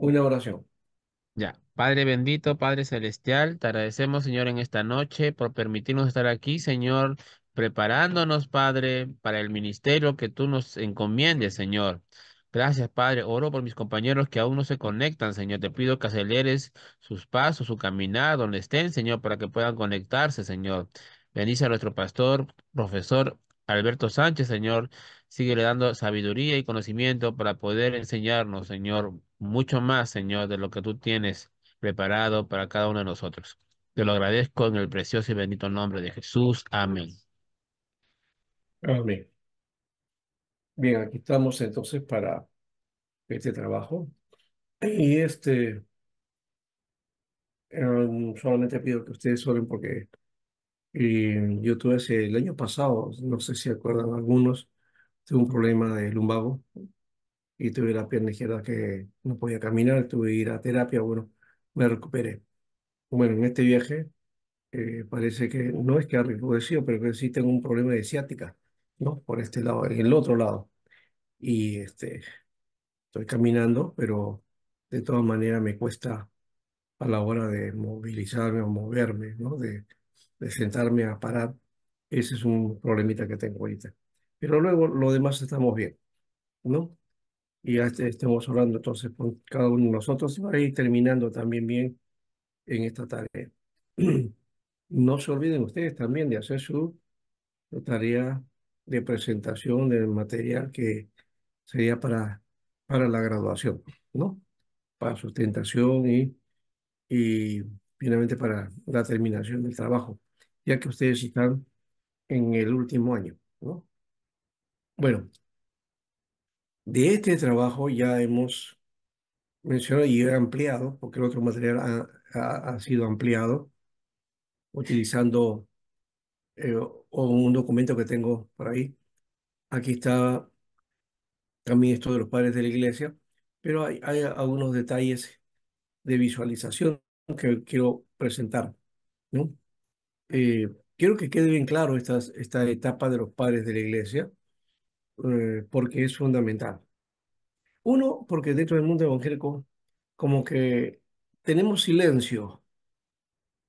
Una oración. Ya, Padre bendito, Padre celestial, te agradecemos, Señor, en esta noche por permitirnos estar aquí, Señor, preparándonos, Padre, para el ministerio que tú nos encomiendes, Señor. Gracias, Padre. Oro por mis compañeros que aún no se conectan, Señor. Te pido que aceleres sus pasos, su caminar, donde estén, Señor, para que puedan conectarse, Señor. Bendice a nuestro pastor, profesor Alberto Sánchez, Señor. Síguele dando sabiduría y conocimiento para poder enseñarnos, Señor, mucho más, Señor, de lo que tú tienes preparado para cada uno de nosotros. Te lo agradezco en el precioso y bendito nombre de Jesús. Amén. Amén. Bien, aquí estamos entonces para este trabajo. Y este, um, solamente pido que ustedes oren porque y yo tuve ese, el año pasado, no sé si acuerdan algunos, tuve un problema de lumbago y tuve la pierna izquierda que no podía caminar, tuve que ir a terapia, bueno, me recuperé. Bueno, en este viaje eh, parece que no es que ha recrudecido, pero que sí tengo un problema de ciática, ¿no? Por este lado, en el otro lado. Y este, estoy caminando, pero de todas maneras me cuesta a la hora de movilizarme o moverme, ¿no? De, de sentarme a parar. Ese es un problemita que tengo ahorita. Pero luego lo demás estamos bien, ¿no? Y ya este- estemos hablando entonces con cada uno de nosotros y va a ir terminando también bien en esta tarea. No se olviden ustedes también de hacer su tarea de presentación del material que sería para, para la graduación, ¿no? Para sustentación y, y finalmente para la terminación del trabajo, ya que ustedes están en el último año, ¿no? Bueno, de este trabajo ya hemos mencionado y he ampliado, porque el otro material ha, ha- ha sido ampliado, utilizando eh, un documento que tengo por ahí. Aquí está también esto de los padres de la iglesia, pero hay, hay algunos detalles de visualización que quiero presentar, ¿no? Eh, quiero que quede bien claro esta, esta etapa de los padres de la iglesia, eh, porque es fundamental. Uno, porque dentro del mundo evangélico, como que tenemos silencio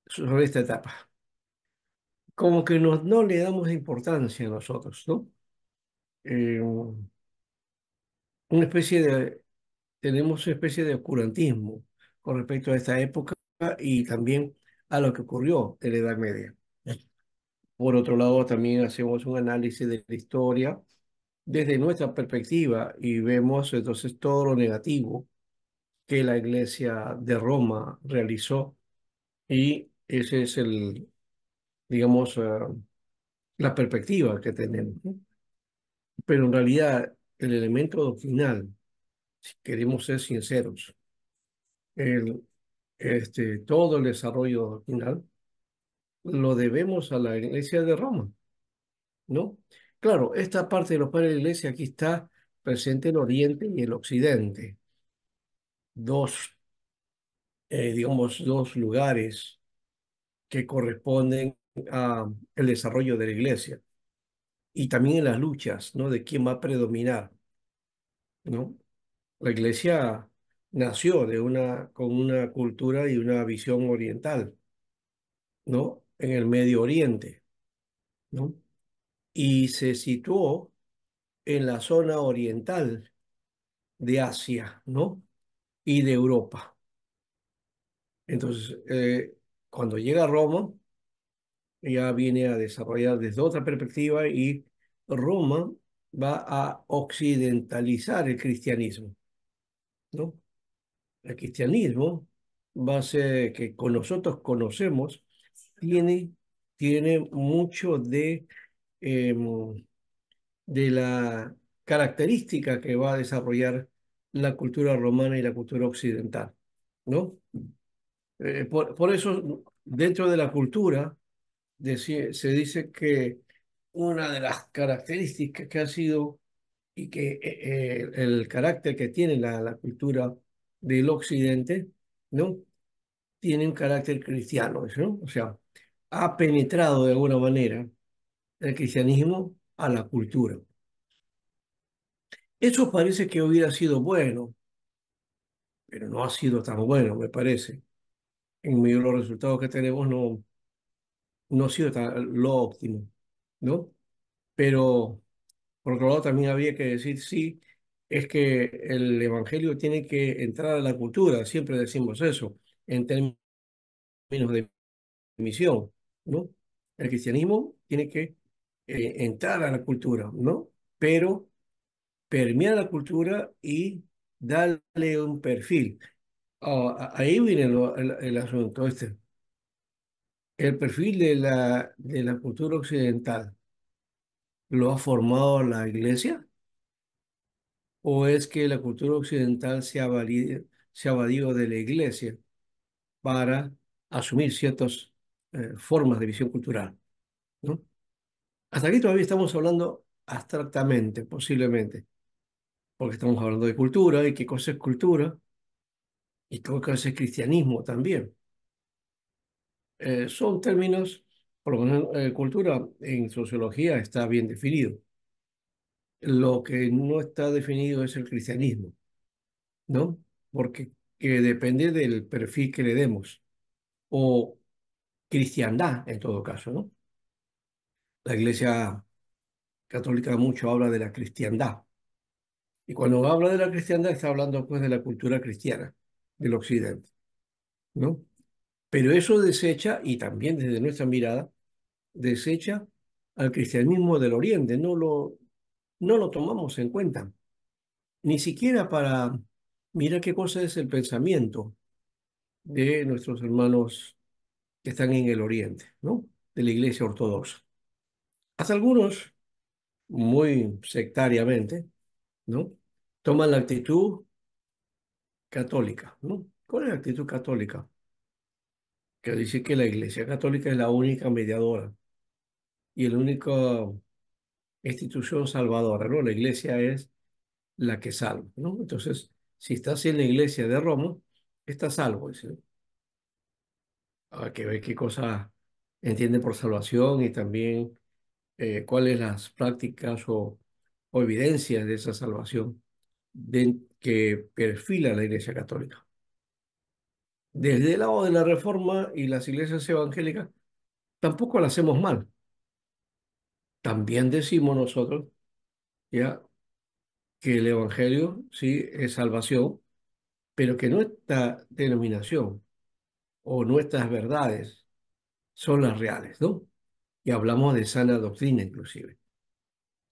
sobre esta etapa, como que nos, no le damos importancia a nosotros, ¿no? Eh, una especie de, tenemos una especie de oscurantismo con respecto a esta época y también a lo que ocurrió en la Edad Media. Por otro lado, también hacemos un análisis de la historia desde nuestra perspectiva y vemos entonces todo lo negativo que la Iglesia de Roma realizó y ese es el, digamos, eh, la perspectiva que tenemos. Pero en realidad el elemento doctrinal, si queremos ser sinceros, el, este, todo el desarrollo doctrinal lo debemos a la Iglesia de Roma, ¿no? Claro, esta parte de los padres de la Iglesia aquí está presente el Oriente y el Occidente, dos, eh, digamos, dos lugares que corresponden a el desarrollo de la Iglesia y también en las luchas, ¿no? De quién va a predominar, ¿no? La Iglesia nació de una, con una cultura y una visión oriental, ¿no? En el Medio Oriente, ¿no? Y se situó en la zona oriental de Asia, ¿no? Y de Europa. Entonces, eh, cuando llega a Roma, ya viene a desarrollar desde otra perspectiva y Roma va a occidentalizar el cristianismo, ¿no? El cristianismo va a ser que con nosotros conocemos, tiene, tiene mucho de, eh, de la característica que va a desarrollar la cultura romana y la cultura occidental, ¿no? Eh, por, por, eso, dentro de la cultura, se dice que una de las características que ha sido y que eh, el carácter que tiene la, la, cultura del occidente, ¿no? Tiene un carácter cristiano, ¿no? O sea, ha penetrado de alguna manera el cristianismo a la cultura. Eso parece que hubiera sido bueno, pero no ha sido tan bueno, me parece. En medio de los resultados que tenemos no, no ha sido tan, lo óptimo, ¿no? Pero por otro lado también habría que decir, sí, es que el Evangelio tiene que entrar a la cultura, siempre decimos eso, en términos de misión, ¿no? El cristianismo tiene que eh, entrar a la cultura, ¿no? Pero permear la cultura y darle un perfil. Ah, ahí viene lo- el, el asunto este. El perfil de la, de la cultura occidental, ¿lo ha formado la iglesia? ¿O es que la cultura occidental se ha valido, se ha valido de la iglesia para asumir ciertas eh, formas de visión cultural, ¿no? Hasta aquí todavía estamos hablando abstractamente, posiblemente, porque estamos hablando de cultura y qué cosa es cultura y qué cosa es cristianismo también. Eh, son términos, por lo menos eh, cultura en sociología está bien definido. Lo que no está definido es el cristianismo, ¿no? Porque que depende del perfil que le demos, o cristiandad en todo caso, ¿no? La Iglesia Católica mucho habla de la cristiandad. Y cuando habla de la cristiandad está hablando pues de la cultura cristiana del occidente, ¿no? Pero eso desecha, y también desde nuestra mirada, desecha al cristianismo del oriente, no lo, no lo tomamos en cuenta, ni siquiera para mirar qué cosa es el pensamiento de nuestros hermanos que están en el oriente, ¿no? De la iglesia ortodoxa. Hasta algunos, muy sectariamente, ¿no? Toman la actitud católica, ¿no? ¿Cuál es la actitud católica? Que dice que la iglesia católica es la única mediadora y la única institución salvadora, ¿no? La iglesia es la que salva, ¿no? Entonces, si estás en la iglesia de Roma, estás salvo, dice. Hay que ver qué cosa entiende por salvación y también eh, cuáles las prácticas o, evidencias de esa salvación de, que perfila la iglesia católica. Desde el lado de la reforma y las iglesias evangélicas, tampoco la hacemos mal. También decimos nosotros, ya, que el evangelio sí es salvación, pero que nuestra denominación o nuestras verdades son las reales, ¿no? Y hablamos de sana doctrina inclusive,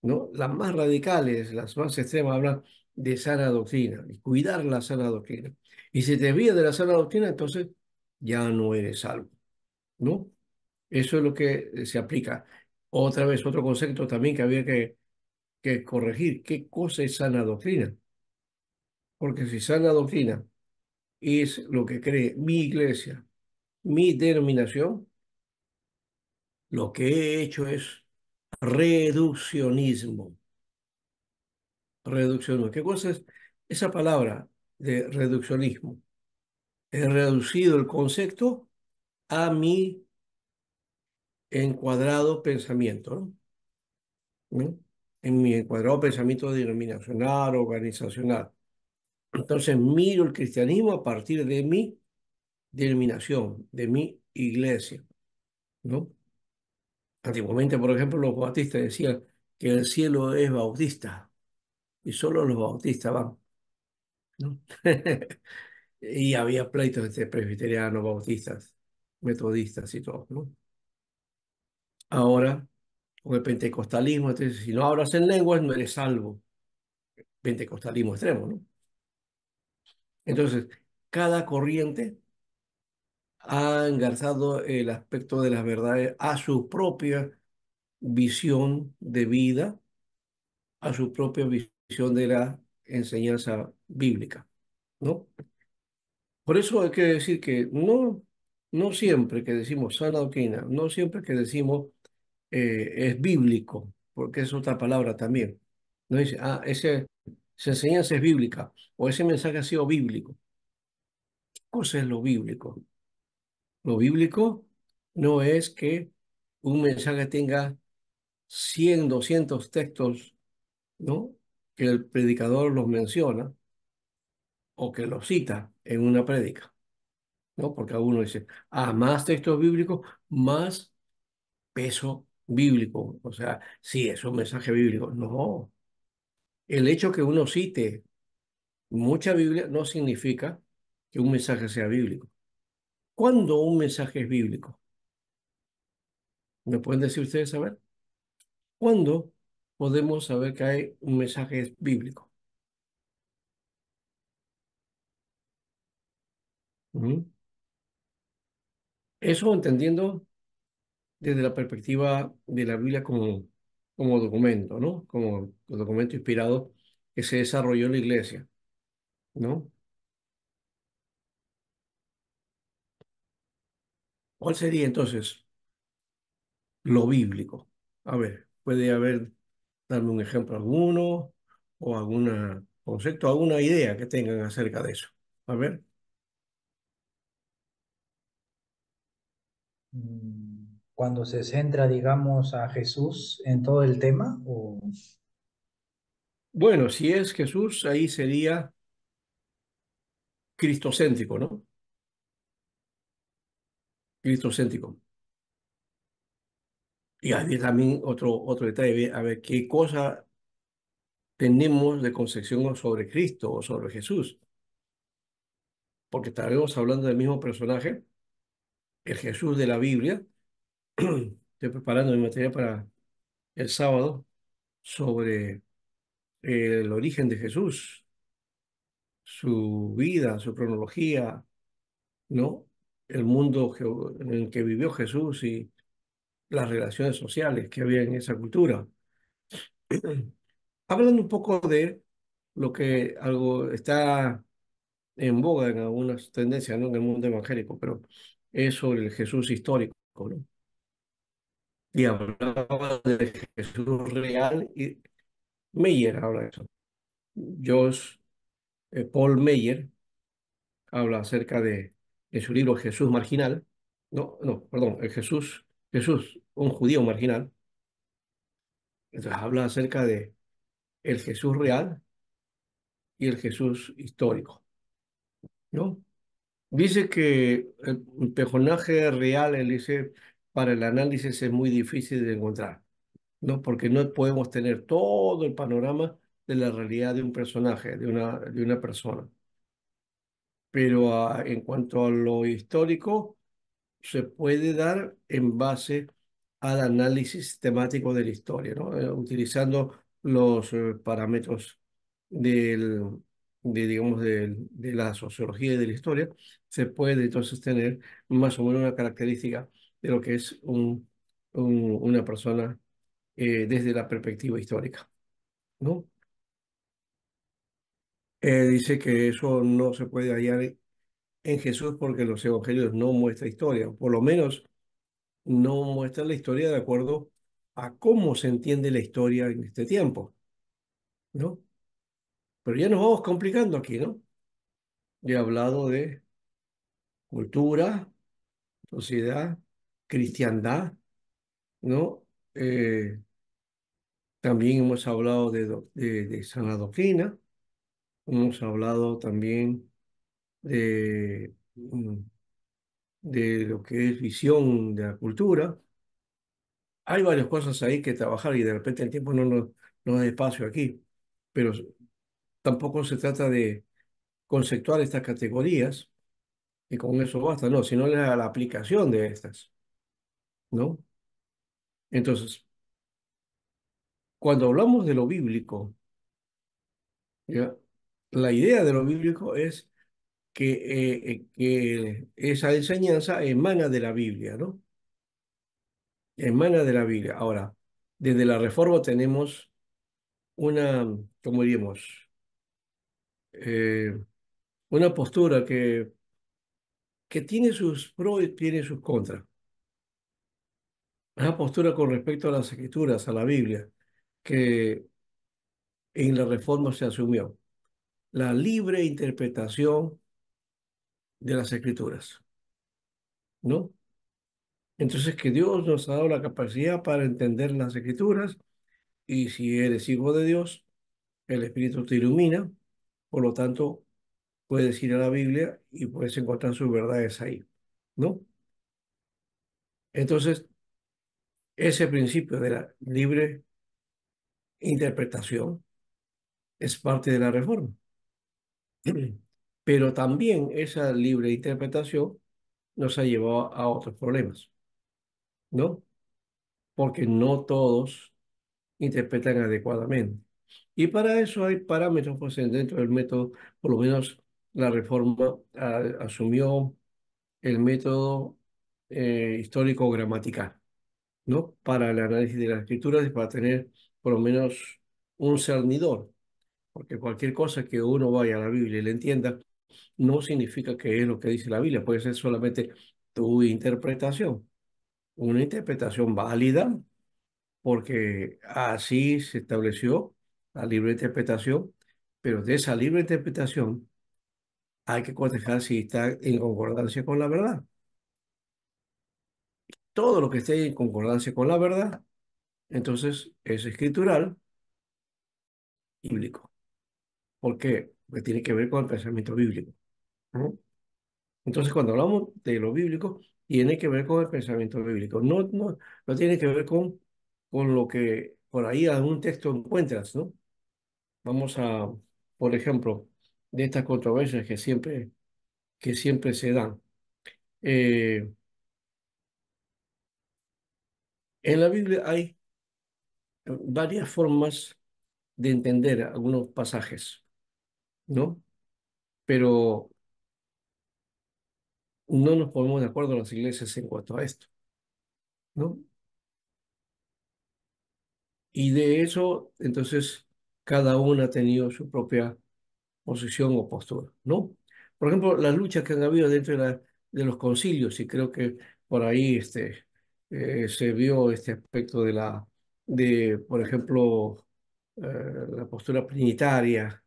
¿no? Las más radicales, las más extremas hablan de sana doctrina y cuidar la sana doctrina. Y si te desvías de la sana doctrina, entonces ya no eres salvo, ¿no? Eso es lo que se aplica. Otra vez, otro concepto también que había que, que corregir. ¿Qué cosa es sana doctrina? Porque si sana doctrina es lo que cree mi iglesia, mi denominación, lo que he hecho es reduccionismo. Reduccionismo. ¿Qué cosa es esa palabra de reduccionismo? He reducido el concepto a mi encuadrado pensamiento, ¿no? ¿no? En mi encuadrado pensamiento denominacional, organizacional. Entonces miro el cristianismo a partir de mi denominación, de mi iglesia, ¿no? Antiguamente, por ejemplo, los bautistas decían que el cielo es bautista y solo los bautistas van, ¿no? y había pleitos entre presbiterianos, bautistas, metodistas y todo, ¿no? Ahora, con el pentecostalismo, entonces, si no hablas en lenguas, no eres salvo. Pentecostalismo extremo, ¿no? Entonces, cada corriente ha engarzado el aspecto de las verdades a su propia visión de vida, a su propia visión de la enseñanza bíblica, ¿no? Por eso hay que decir que no, no siempre que decimos sana doctrina, no siempre que decimos eh, es bíblico, porque es otra palabra también. No dice, ah, ese, esa enseñanza es bíblica, o ese mensaje ha sido bíblico. ¿Qué cosa es lo bíblico? Lo bíblico no es que un mensaje tenga 100, 200 textos, ¿no? Que el predicador los menciona, o que lo cita en una prédica, ¿no? Porque uno dice, ah, más textos bíblicos, más peso bíblico. O sea, sí, es un mensaje bíblico. No, el hecho que uno cite mucha Biblia no significa que un mensaje sea bíblico. ¿Cuándo un mensaje es bíblico? ¿Me pueden decir ustedes saber? ¿Cuándo podemos saber que hay un mensaje bíblico? Eso entendiendo desde la perspectiva de la Biblia como, como documento, ¿no? Como documento inspirado que se desarrolló en la iglesia, ¿no? ¿Cuál sería entonces lo bíblico? A ver, puede haber, darme un ejemplo alguno o algún concepto, alguna idea que tengan acerca de eso. A ver. Mm, cuando se centra, digamos, a Jesús en todo el tema? O... Bueno, si es Jesús, ahí sería cristocéntrico, ¿no? Cristocéntrico. Y hay también otro, otro detalle, a ver qué cosa tenemos de concepción sobre Cristo o sobre Jesús. Porque estaremos hablando del mismo personaje, el Jesús de la Biblia. Estoy preparando mi material para el sábado sobre el origen de Jesús, su vida, su cronología, ¿no? El mundo en el que vivió Jesús y las relaciones sociales que había en esa cultura. Hablando un poco de lo que algo está en boga en algunas tendencias ¿no? en el mundo evangélico, pero es sobre el Jesús histórico, ¿no? Y hablaba de Jesús real y Meyer habla de eso. Josh eh, Paul Meyer habla acerca de, en su libro Jesús marginal, no, no, perdón, el Jesús, Jesús, un judío marginal. Entonces habla acerca de el Jesús real y el Jesús histórico, ¿no? Dice que el personaje real, él dice, para el análisis es muy difícil de encontrar, ¿no? Porque no podemos tener todo el panorama de la realidad de un personaje, de una, de una persona. Pero ah, en cuanto a lo histórico, se puede dar en base al análisis sistemático de la historia, ¿no? Eh, utilizando los eh, parámetros del, de, digamos, de, de, la sociología y de la historia, se puede entonces tener más o menos una característica de lo que es un, una persona eh, desde la perspectiva histórica, ¿no? Eh, dice que eso no se puede hallar en Jesús porque los evangelios no muestran historia, por lo menos no muestran la historia de acuerdo a cómo se entiende la historia en este tiempo, ¿no? Pero ya nos vamos complicando aquí, ¿no? He hablado de cultura, sociedad, cristiandad, ¿no? Eh, también hemos hablado de, de, de sana doctrina, hemos hablado también de, mm, de lo que es visión de la cultura. Hay varias cosas ahí que trabajar y de repente el tiempo no nos, no da espacio aquí, pero tampoco se trata de conceptuar estas categorías y con eso basta, no, sino la, la aplicación de estas, ¿no? Entonces, cuando hablamos de lo bíblico, ¿ya? La idea de lo bíblico es que, eh, eh, que esa enseñanza emana de la Biblia, ¿no? Emana de la Biblia. Ahora, desde la Reforma tenemos una, ¿cómo diríamos? Eh, una postura que, que tiene sus pros y tiene sus contras. Una postura con respecto a las escrituras, a la Biblia, que en la Reforma se asumió. La libre interpretación de las escrituras. ¿No? Entonces que Dios nos ha dado la capacidad para entender las escrituras y si eres hijo de Dios, el Espíritu te ilumina, por lo tanto, puedes ir a la Biblia y puedes encontrar sus verdades ahí, ¿no? Entonces, ese principio de la libre interpretación es parte de la reforma. Pero también esa libre interpretación nos ha llevado a otros problemas, ¿no? Porque no todos interpretan adecuadamente. Y para eso hay parámetros pues, dentro del método, por lo menos la reforma asumió el método eh, histórico-gramatical, ¿no? Para el análisis de las escrituras y para tener por lo menos un cernidor, porque cualquier cosa que uno vaya a la Biblia y le entienda, no significa que es lo que dice la Biblia, puede ser solamente tu interpretación, una interpretación válida, porque así se estableció la libre interpretación, pero de esa libre interpretación hay que cotejar si está en concordancia con la verdad. Todo lo que esté en concordancia con la verdad, entonces es escritural bíblico. ¿Por qué? Porque tiene que ver con el pensamiento bíblico. Entonces, cuando hablamos de lo bíblico, tiene que ver con el pensamiento bíblico. No, no, no tiene que ver con, con lo que por ahí un texto encuentras, ¿no? Vamos a, por ejemplo, de estas controversias que siempre, que siempre se dan. Eh, en la Biblia hay varias formas de entender algunos pasajes, ¿no? Pero no nos ponemos de acuerdo las iglesias en cuanto a esto, ¿no? Y de eso, entonces, cada una ha tenido su propia posición o postura, ¿no? Por ejemplo, las luchas que han habido dentro de, de los concilios, y creo que por ahí este, eh, se vio este aspecto de la, de, por ejemplo, eh, la postura trinitaria,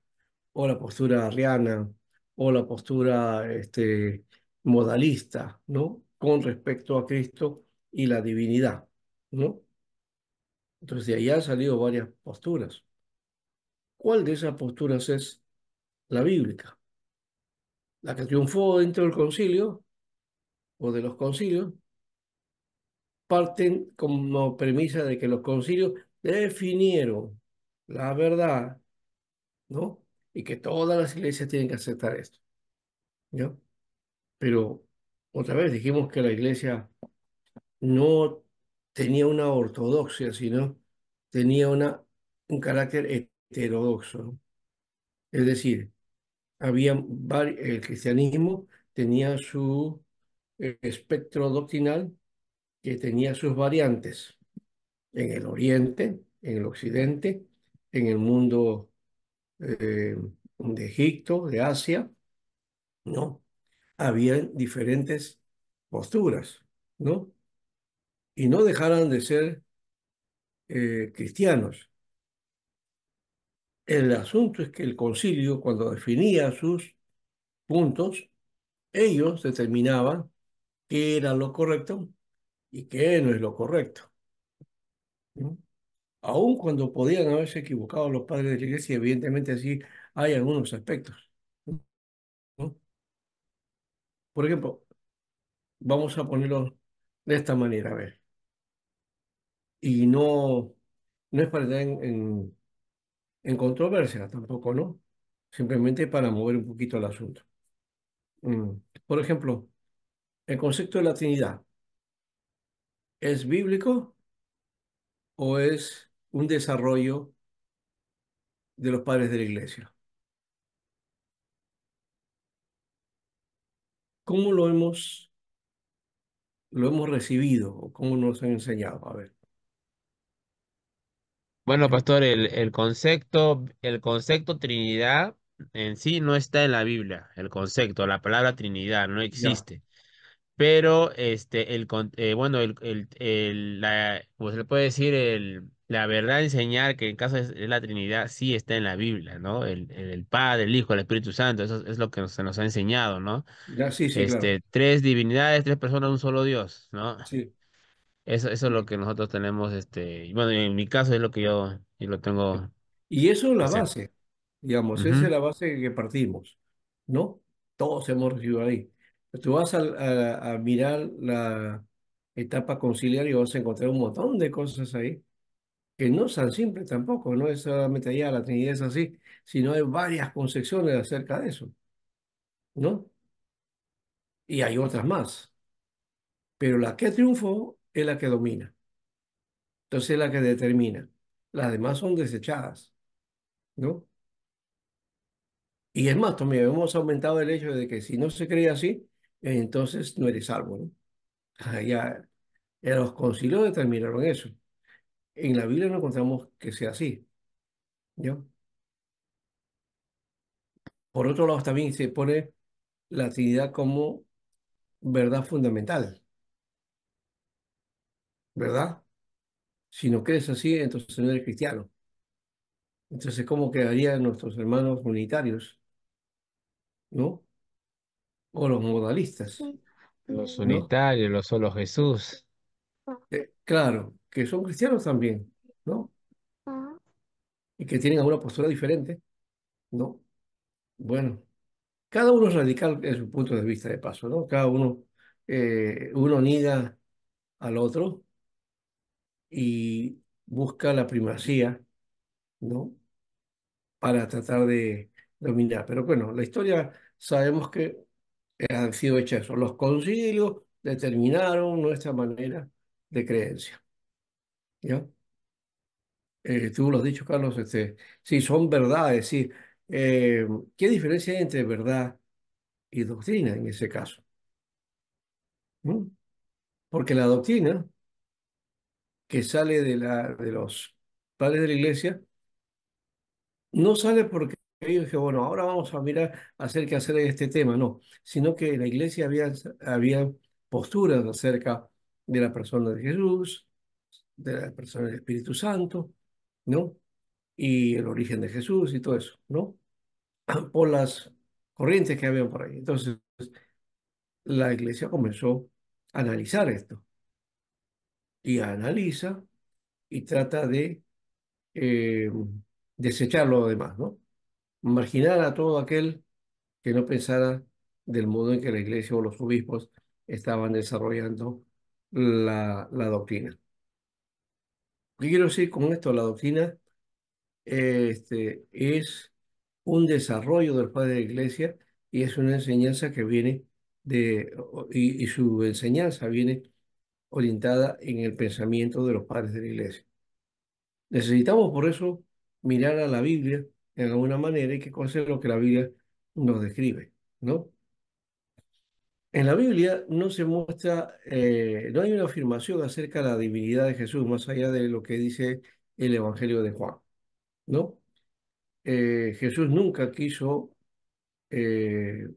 o la postura arriana, o la postura este, modalista, ¿no? Con respecto a Cristo y la divinidad, ¿no? Entonces de ahí han salido varias posturas. ¿Cuál de esas posturas es la bíblica? La que triunfó dentro del concilio o de los concilios parten como premisa de que los concilios definieron la verdad, ¿no? Y que todas las iglesias tienen que aceptar esto. Pero otra vez dijimos que la iglesia no tenía una ortodoxia, sino tenía una, un carácter heterodoxo. Es decir, había el cristianismo tenía su espectro doctrinal que tenía sus variantes en el oriente, en el occidente, en el mundo eh, de Egipto, de Asia, ¿no? Había diferentes posturas, ¿no? Y no dejaran de ser eh, cristianos. El asunto es que el concilio, cuando definía sus puntos, ellos determinaban qué era lo correcto y qué no es lo correcto. ¿no? Aun cuando podían haberse equivocado los padres de la iglesia, evidentemente sí hay algunos aspectos. Por ejemplo, vamos a ponerlo de esta manera, a ver. Y no, no es para estar en, en, controversia tampoco, ¿no? Simplemente para mover un poquito el asunto. Mm, por ejemplo, el concepto de la Trinidad, ¿es bíblico o es un desarrollo de los padres de la iglesia? ¿Cómo lo hemos, lo hemos recibido o cómo nos han enseñado? A ver. Bueno, pastor, el, el concepto, el concepto Trinidad en sí no está en la Biblia, el concepto, la palabra Trinidad no Ya, existe. Pero este, el, eh, bueno, el, el, el- la, pues se le puede decir el, la verdad enseñar que en caso es, es la Trinidad sí está en la Biblia, ¿no? El, el, Padre, el Hijo, el Espíritu Santo, eso es lo que se nos ha enseñado, ¿no? ya, sí, sí, claro. Este, tres divinidades, tres personas, un solo Dios, ¿no? Sí. Eso, eso es lo que nosotros tenemos, este, bueno, en mi caso es lo que yo, yo lo tengo Y eso es la base, digamos, esa es la base que partimos, ¿no? Todos hemos recibido ahí. Tú vas a, a- a mirar la etapa conciliar y vas a encontrar un montón de cosas ahí que no son simples tampoco, no es solamente allá la Trinidad es así, sino hay varias concepciones acerca de eso, ¿no? Y hay otras más, pero la que triunfó es la que domina, entonces es la que determina. Las demás son desechadas, ¿no? Y es más, también hemos aumentado el hecho de que si no se cree así, entonces no eres salvo, ¿no? Ya los concilios determinaron eso. En la Biblia no encontramos que sea así, ¿no? Por otro lado, también se pone la Trinidad como verdad fundamental, ¿verdad? Si no crees así, entonces no eres cristiano. Entonces, ¿cómo quedarían nuestros hermanos unitarios, ¿no? O los modalistas, Los ¿no? unitarios, los solo Jesús. Eh, claro, que son cristianos también, ¿no? Y que tienen una postura diferente, ¿no? Bueno, cada uno es radical en su punto de vista de paso, ¿no? Cada uno, eh, uno niega al otro y busca la primacía, ¿no? Para tratar de dominar. Pero bueno, la historia sabemos que han sido hechas eso. Los concilios determinaron nuestra manera de creencia, ¿ya? Eh, tú lo has dicho, Carlos, este, sí, son verdades, sí. Eh, ¿qué diferencia hay entre verdad y doctrina en ese caso? ¿Mm? Porque la doctrina que sale de, la, de los padres de la iglesia no sale porque ellos dijeron, bueno, ahora vamos a mirar acerca hacer este tema, no, sino que en la iglesia había, había posturas acerca de la persona de Jesús, de la persona del Espíritu Santo, ¿no? Y el origen de Jesús y todo eso, ¿no? Por las corrientes que habían por ahí. Entonces, la iglesia comenzó a analizar esto y analiza y trata de eh, desechar lo demás, ¿no? Marginar a todo aquel que no pensara del modo en que la iglesia o los obispos estaban desarrollando la, doctrina. ¿Qué quiero decir con esto? La doctrina este, es un desarrollo del padre de la iglesia y es una enseñanza que viene de, y, su enseñanza viene orientada en el pensamiento de los padres de la iglesia. Necesitamos por eso mirar a la Biblia en alguna manera y que conocer lo que la Biblia nos describe, ¿no? En la Biblia no se muestra, eh, no hay una afirmación acerca de la divinidad de Jesús más allá de lo que dice el Evangelio de Juan, ¿no? Eh, Jesús nunca quiso, eh,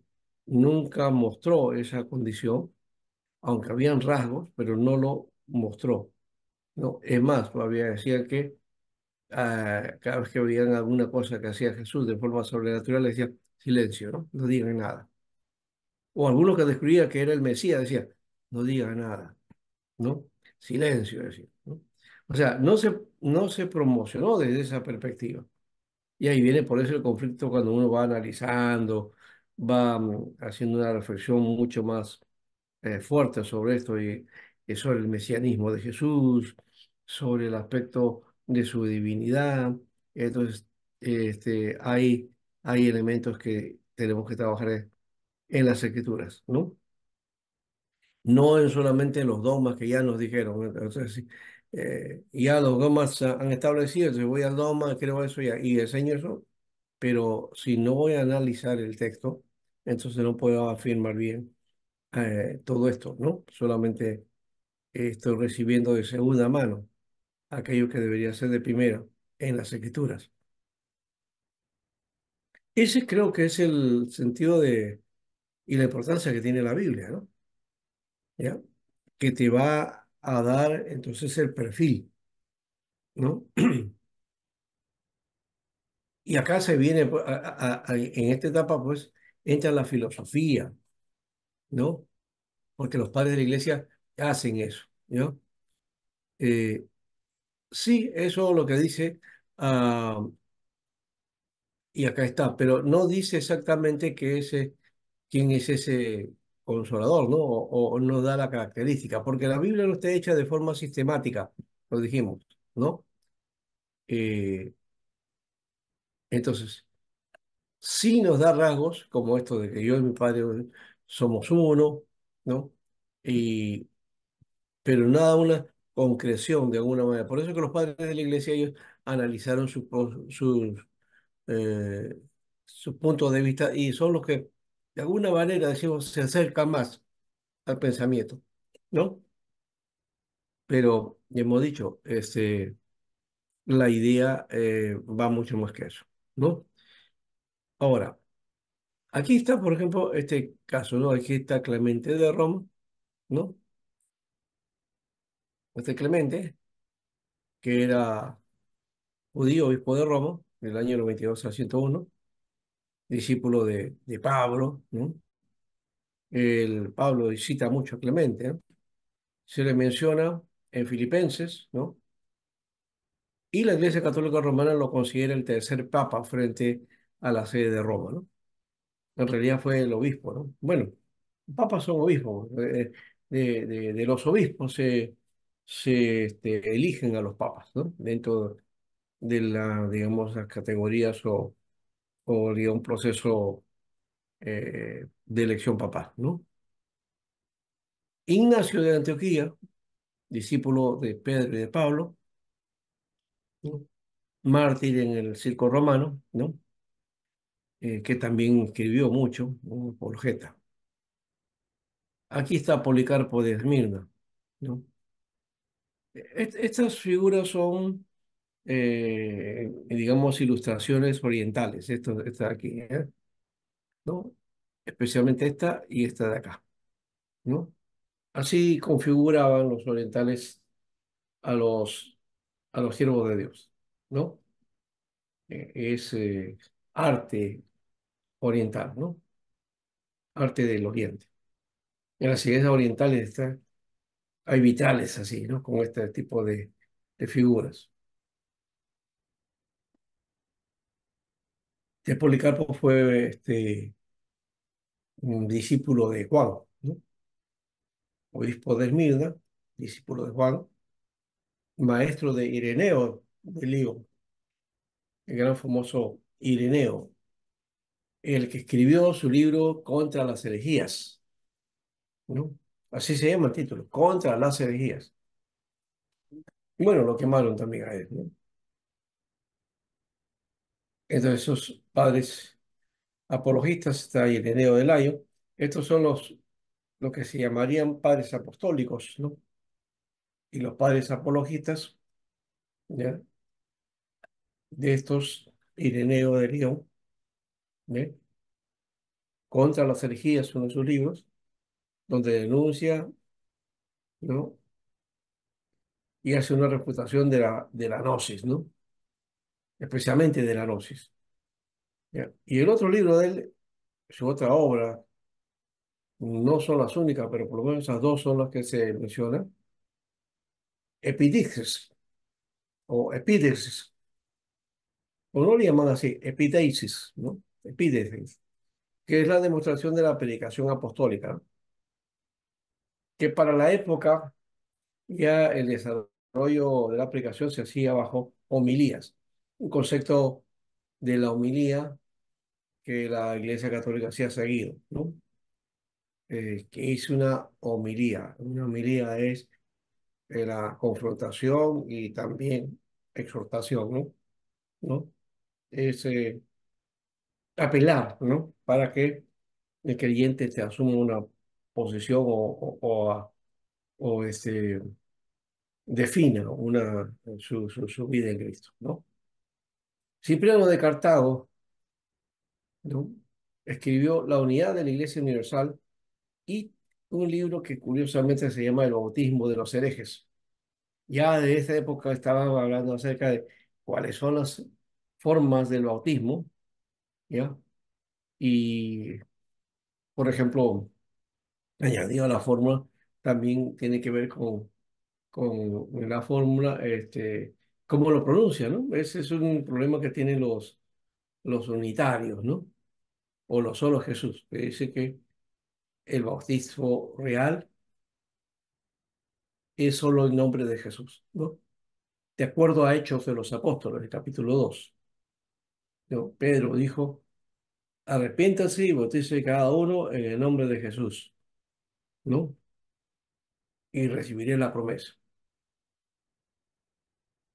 nunca mostró esa condición, aunque habían rasgos, pero no lo mostró, ¿no? Es más, todavía decía que ah, cada vez que veían alguna cosa que hacía Jesús de forma sobrenatural, decía, silencio, ¿no? No digan nada. O alguno que descubría que era el Mesías decía, no diga nada, ¿no? Silencio, decía. O sea, no se, no se promocionó desde esa perspectiva. Y ahí viene por eso el conflicto cuando uno va analizando, va mm, haciendo una reflexión mucho más eh, fuerte sobre esto y, sobre el mesianismo de Jesús, sobre el aspecto de su divinidad. Entonces, este, hay, hay elementos que tenemos que trabajar en las escrituras, ¿no? No en solamente los dogmas que ya nos dijeron. Entonces, eh, ya los dogmas han establecido, voy al dogma, creo eso y, y enseño eso, pero si no voy a analizar el texto, entonces no puedo afirmar bien eh, todo esto, ¿no? Solamente estoy recibiendo de segunda mano aquello que debería ser de primera en las escrituras. Ese creo que es el sentido de y la importancia que tiene la Biblia, ¿no? ¿Ya? Que te va a dar entonces el perfil, ¿no? Y acá se viene, pues, en esta etapa, pues, entra la filosofía, ¿no? Porque los padres de la iglesia hacen eso, ¿no? Eh, sí, eso es lo que dice, ah, y acá está, pero no dice exactamente que ese quién es ese consolador, ¿no? O, nos da la característica, porque la Biblia no está hecha de forma sistemática, lo dijimos, ¿no? Eh, entonces, sí nos da rasgos, como esto de que yo y mi padre somos uno, ¿no? Y, pero nada una concreción de alguna manera. Por eso que los padres de la iglesia, ellos analizaron sus sus eh, sus puntos de vista y son los que, de alguna manera, decimos, se acercan más al pensamiento, ¿no? Pero, ya hemos dicho, este, la idea eh, va mucho más que eso, ¿no? Ahora, aquí está, por ejemplo, este caso, ¿no? Aquí está Clemente de Roma, ¿no? Este Clemente, que era judío, obispo de Roma, del año 92 al 101, discípulo de, de Pablo, ¿no? El Pablo cita mucho a Clemente, ¿no? Se le menciona en Filipenses, ¿no? Y la Iglesia Católica Romana lo considera el tercer papa frente a la sede de Roma, ¿no? En realidad fue el obispo, ¿no? Bueno, papas son obispos. De, de, de, los obispos se, se este, eligen a los papas, ¿no? Dentro de la, digamos, las categorías o, o un proceso eh, de elección papal, ¿no? Ignacio de Antioquía, discípulo de Pedro y de Pablo, mártir en el circo romano, ¿no? Eh, que también escribió mucho, ¿no? Apologeta. Aquí está Policarpo de Esmirna, ¿no? Est estas figuras son, eh, digamos, ilustraciones orientales, esto está aquí, ¿eh? ¿no? Especialmente esta y esta de acá, ¿no? Así configuraban los orientales a los, a los siervos de Dios, ¿no? Eh, es eh, arte oriental, ¿no? Arte del oriente. En las iglesias orientales hay vitrales así, ¿no? Con este tipo de, de figuras. Este Policarpo fue este, un discípulo de Juan, ¿no? obispo de Esmirna, discípulo de Juan, maestro de Ireneo de Lío, el gran famoso Ireneo, el que escribió su libro Contra las herejías, ¿no? Así se llama el título, Contra las herejías. Bueno, lo quemaron también a él, ¿no? Entonces, esos padres apologistas, está Ireneo de Layo, estos son los, lo que se llamarían padres apostólicos, ¿no? Y los padres apologistas, ¿ya? De estos, Ireneo de León, ¿ve? Contra las herejías, uno de sus libros, donde denuncia, ¿no? Y hace una reputación de la, de la gnosis, ¿no? Especialmente de la gnosis. Y el otro libro de él, su otra obra, no son las únicas, pero por lo menos esas dos son las que se mencionan. Epidixis, o epidixis, o no le llaman así, epideisis, ¿no? Que es la demostración de la predicación apostólica, que para la época ya el desarrollo de la aplicación se hacía bajo homilías, un concepto de la homilía que la Iglesia Católica se ha seguido, ¿no? Eh, que es una homilía. Una homilía es eh, la confrontación y también exhortación, ¿no? ¿No? Es eh, apelar, ¿no? Para que el creyente te asuma una posición o, o, o, este, defina una, su, su vida en Cristo, ¿no? Cipriano de Cartago. Escribió La unidad de la Iglesia Universal y un libro que curiosamente se llama El bautismo de los herejes. Ya de esa época estaban hablando acerca de cuáles son las formas del bautismo, ¿ya? Y, por ejemplo, añadido a la fórmula, también tiene que ver con, con la fórmula, este, cómo lo pronuncia, ¿no? Ese es un problema que tienen los, los unitarios, ¿no? o lo solo Jesús, que dice que el bautismo real es solo el nombre de Jesús, ¿no? De acuerdo a Hechos de los Apóstoles, el capítulo 2. ¿no? Pedro dijo, arrepiéntase y bautícese cada uno en el nombre de Jesús, ¿no? Y recibiré la promesa.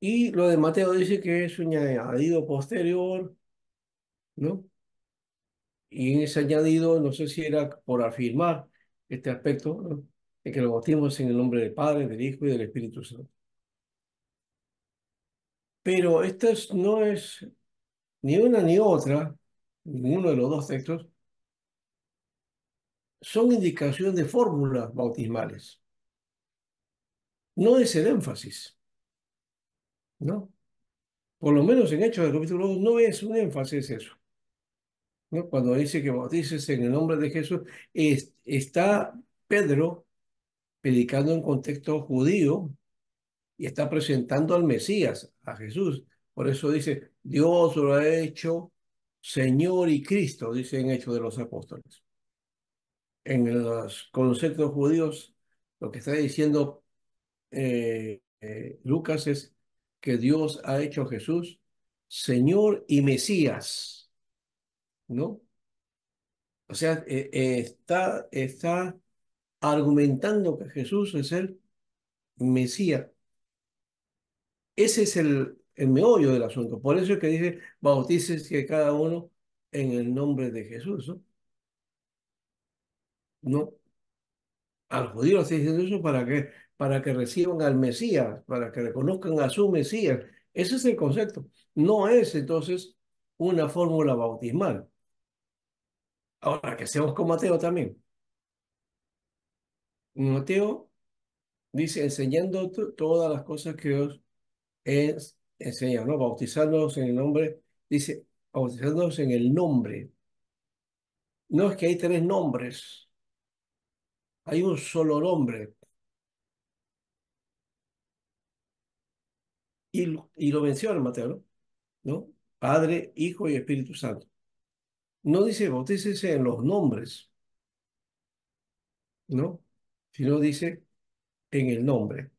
Y lo de Mateo dice que es un añadido posterior, ¿no? Y en ese añadido, no sé si era por afirmar este aspecto, ¿no? de que lo bautismos en el nombre del Padre, del Hijo y del Espíritu Santo. Pero esto no es ni una ni otra, ninguno de los dos textos, son indicación de fórmulas bautismales. No es el énfasis, ¿no? Por lo menos en Hechos del capítulo 2 no es un énfasis eso. ¿no? Cuando dice que bautices en el nombre de Jesús, está Pedro predicando en contexto judío y está presentando al Mesías, a Jesús. Por eso dice, Dios lo ha hecho Señor y Cristo, dice en Hechos de los Apóstoles. En los conceptos judíos, lo que está diciendo eh, eh, Lucas es que Dios ha hecho a Jesús Señor y Mesías, ¿no? O sea, eh, está, está argumentando que Jesús es el Mesías. Ese es el, el meollo del asunto. Por eso es que dice, bautices que cada uno en el nombre de Jesús. ¿no? no. Al judío está diciendo eso para que, para que reciban al Mesías, para que reconozcan a su Mesías. Ese es el concepto. No es entonces una fórmula bautismal. Ahora que seamos con Mateo también. Mateo dice, enseñando todas las cosas que os es enseñado, ¿no? Bautizándonos en el nombre, dice, bautizándonos en el nombre. No es que hay tres nombres, hay un solo nombre. Y, y lo menciona Mateo, ¿no? Padre, Hijo y Espíritu Santo. No dice bautícese en los nombres, ¿no? Sino dice en el nombre.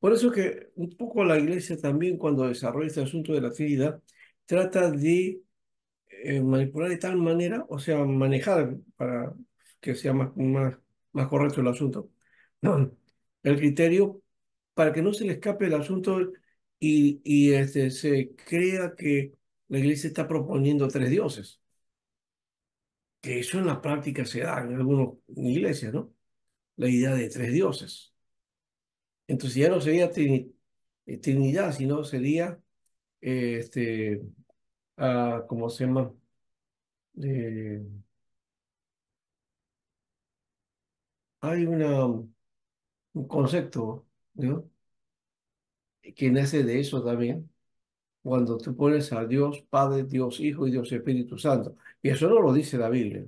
Por eso que un poco la iglesia también cuando desarrolla este asunto de la Trinidad trata de eh, manipular de tal manera, o sea, manejar para que sea más, más, más correcto el asunto, el criterio para que no se le escape el asunto y, y este, se crea que la iglesia está proponiendo tres dioses. Que eso en la práctica se da en algunas iglesias, ¿no? La idea de tres dioses. Entonces ya no sería Trinidad, sino sería, eh, este, ah, ¿cómo se llama? Eh, hay una, un concepto, ¿no? Que nace de eso también, cuando tú pones a Dios Padre, Dios Hijo y Dios Espíritu Santo. Y eso no lo dice la Biblia.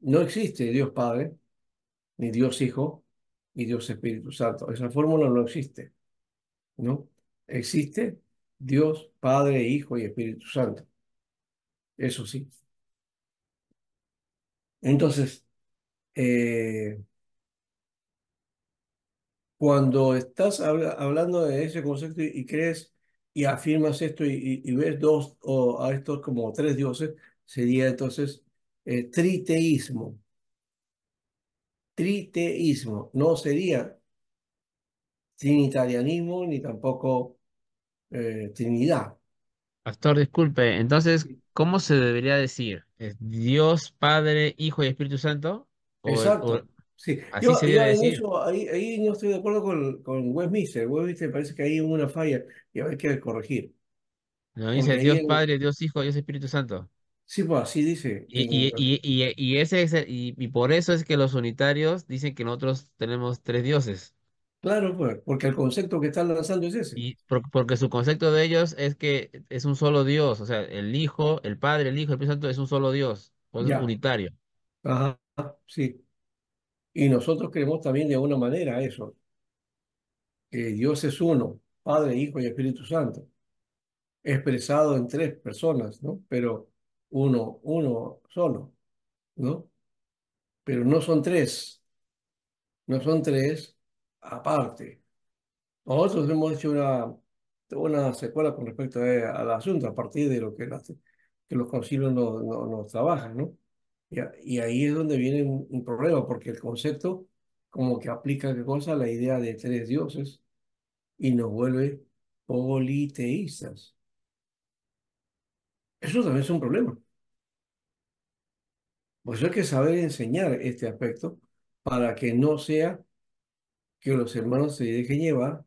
No existe Dios Padre, ni Dios Hijo, y Dios Espíritu Santo. Esa fórmula no existe, ¿no? Existe Dios, Padre, Hijo y Espíritu Santo. Eso sí. Entonces, eh, cuando estás hablando de ese concepto y, crees y afirmas esto y, ves dos o a estos como tres dioses, sería entonces eh, triteísmo triteísmo, no sería trinitarianismo ni tampoco eh, Trinidad. Pastor, disculpe, entonces, ¿cómo se debería decir? ¿Es Dios, Padre, Hijo y Espíritu Santo? Exacto. Sí. Así se debe decir. ahí, ahí, no estoy de acuerdo con, con Westminster. Westminster parece que hay una falla y hay que corregir. No dice Dios Padre, Dios Hijo, Dios Espíritu Santo. Sí, pues así dice. Y, y, y, y, ese es y, por eso es que los unitarios dicen que nosotros tenemos tres dioses. Claro, pues, porque el concepto que están lanzando es ese. Y porque su concepto de ellos es que es un solo Dios, o sea, el Hijo, el Padre, el Hijo, el Espíritu Santo es un solo Dios, o es unitario. Ajá, sí. Y nosotros creemos también de alguna manera eso, que Dios es uno, Padre, Hijo y Espíritu Santo, expresado en tres personas, ¿no? Pero uno, uno solo, ¿no? Pero no son tres, no son tres aparte. Nosotros hemos hecho una, una secuela con respecto a- al asunto a partir de lo que, que los concilios nos no, no trabajan, ¿no? Y, ahí es donde viene un, un problema, porque el concepto como que aplica qué cosa, la idea de tres dioses y nos vuelve politeístas. Eso también es un problema. Por eso hay que saber enseñar este aspecto para que no sea que los hermanos se dejen llevar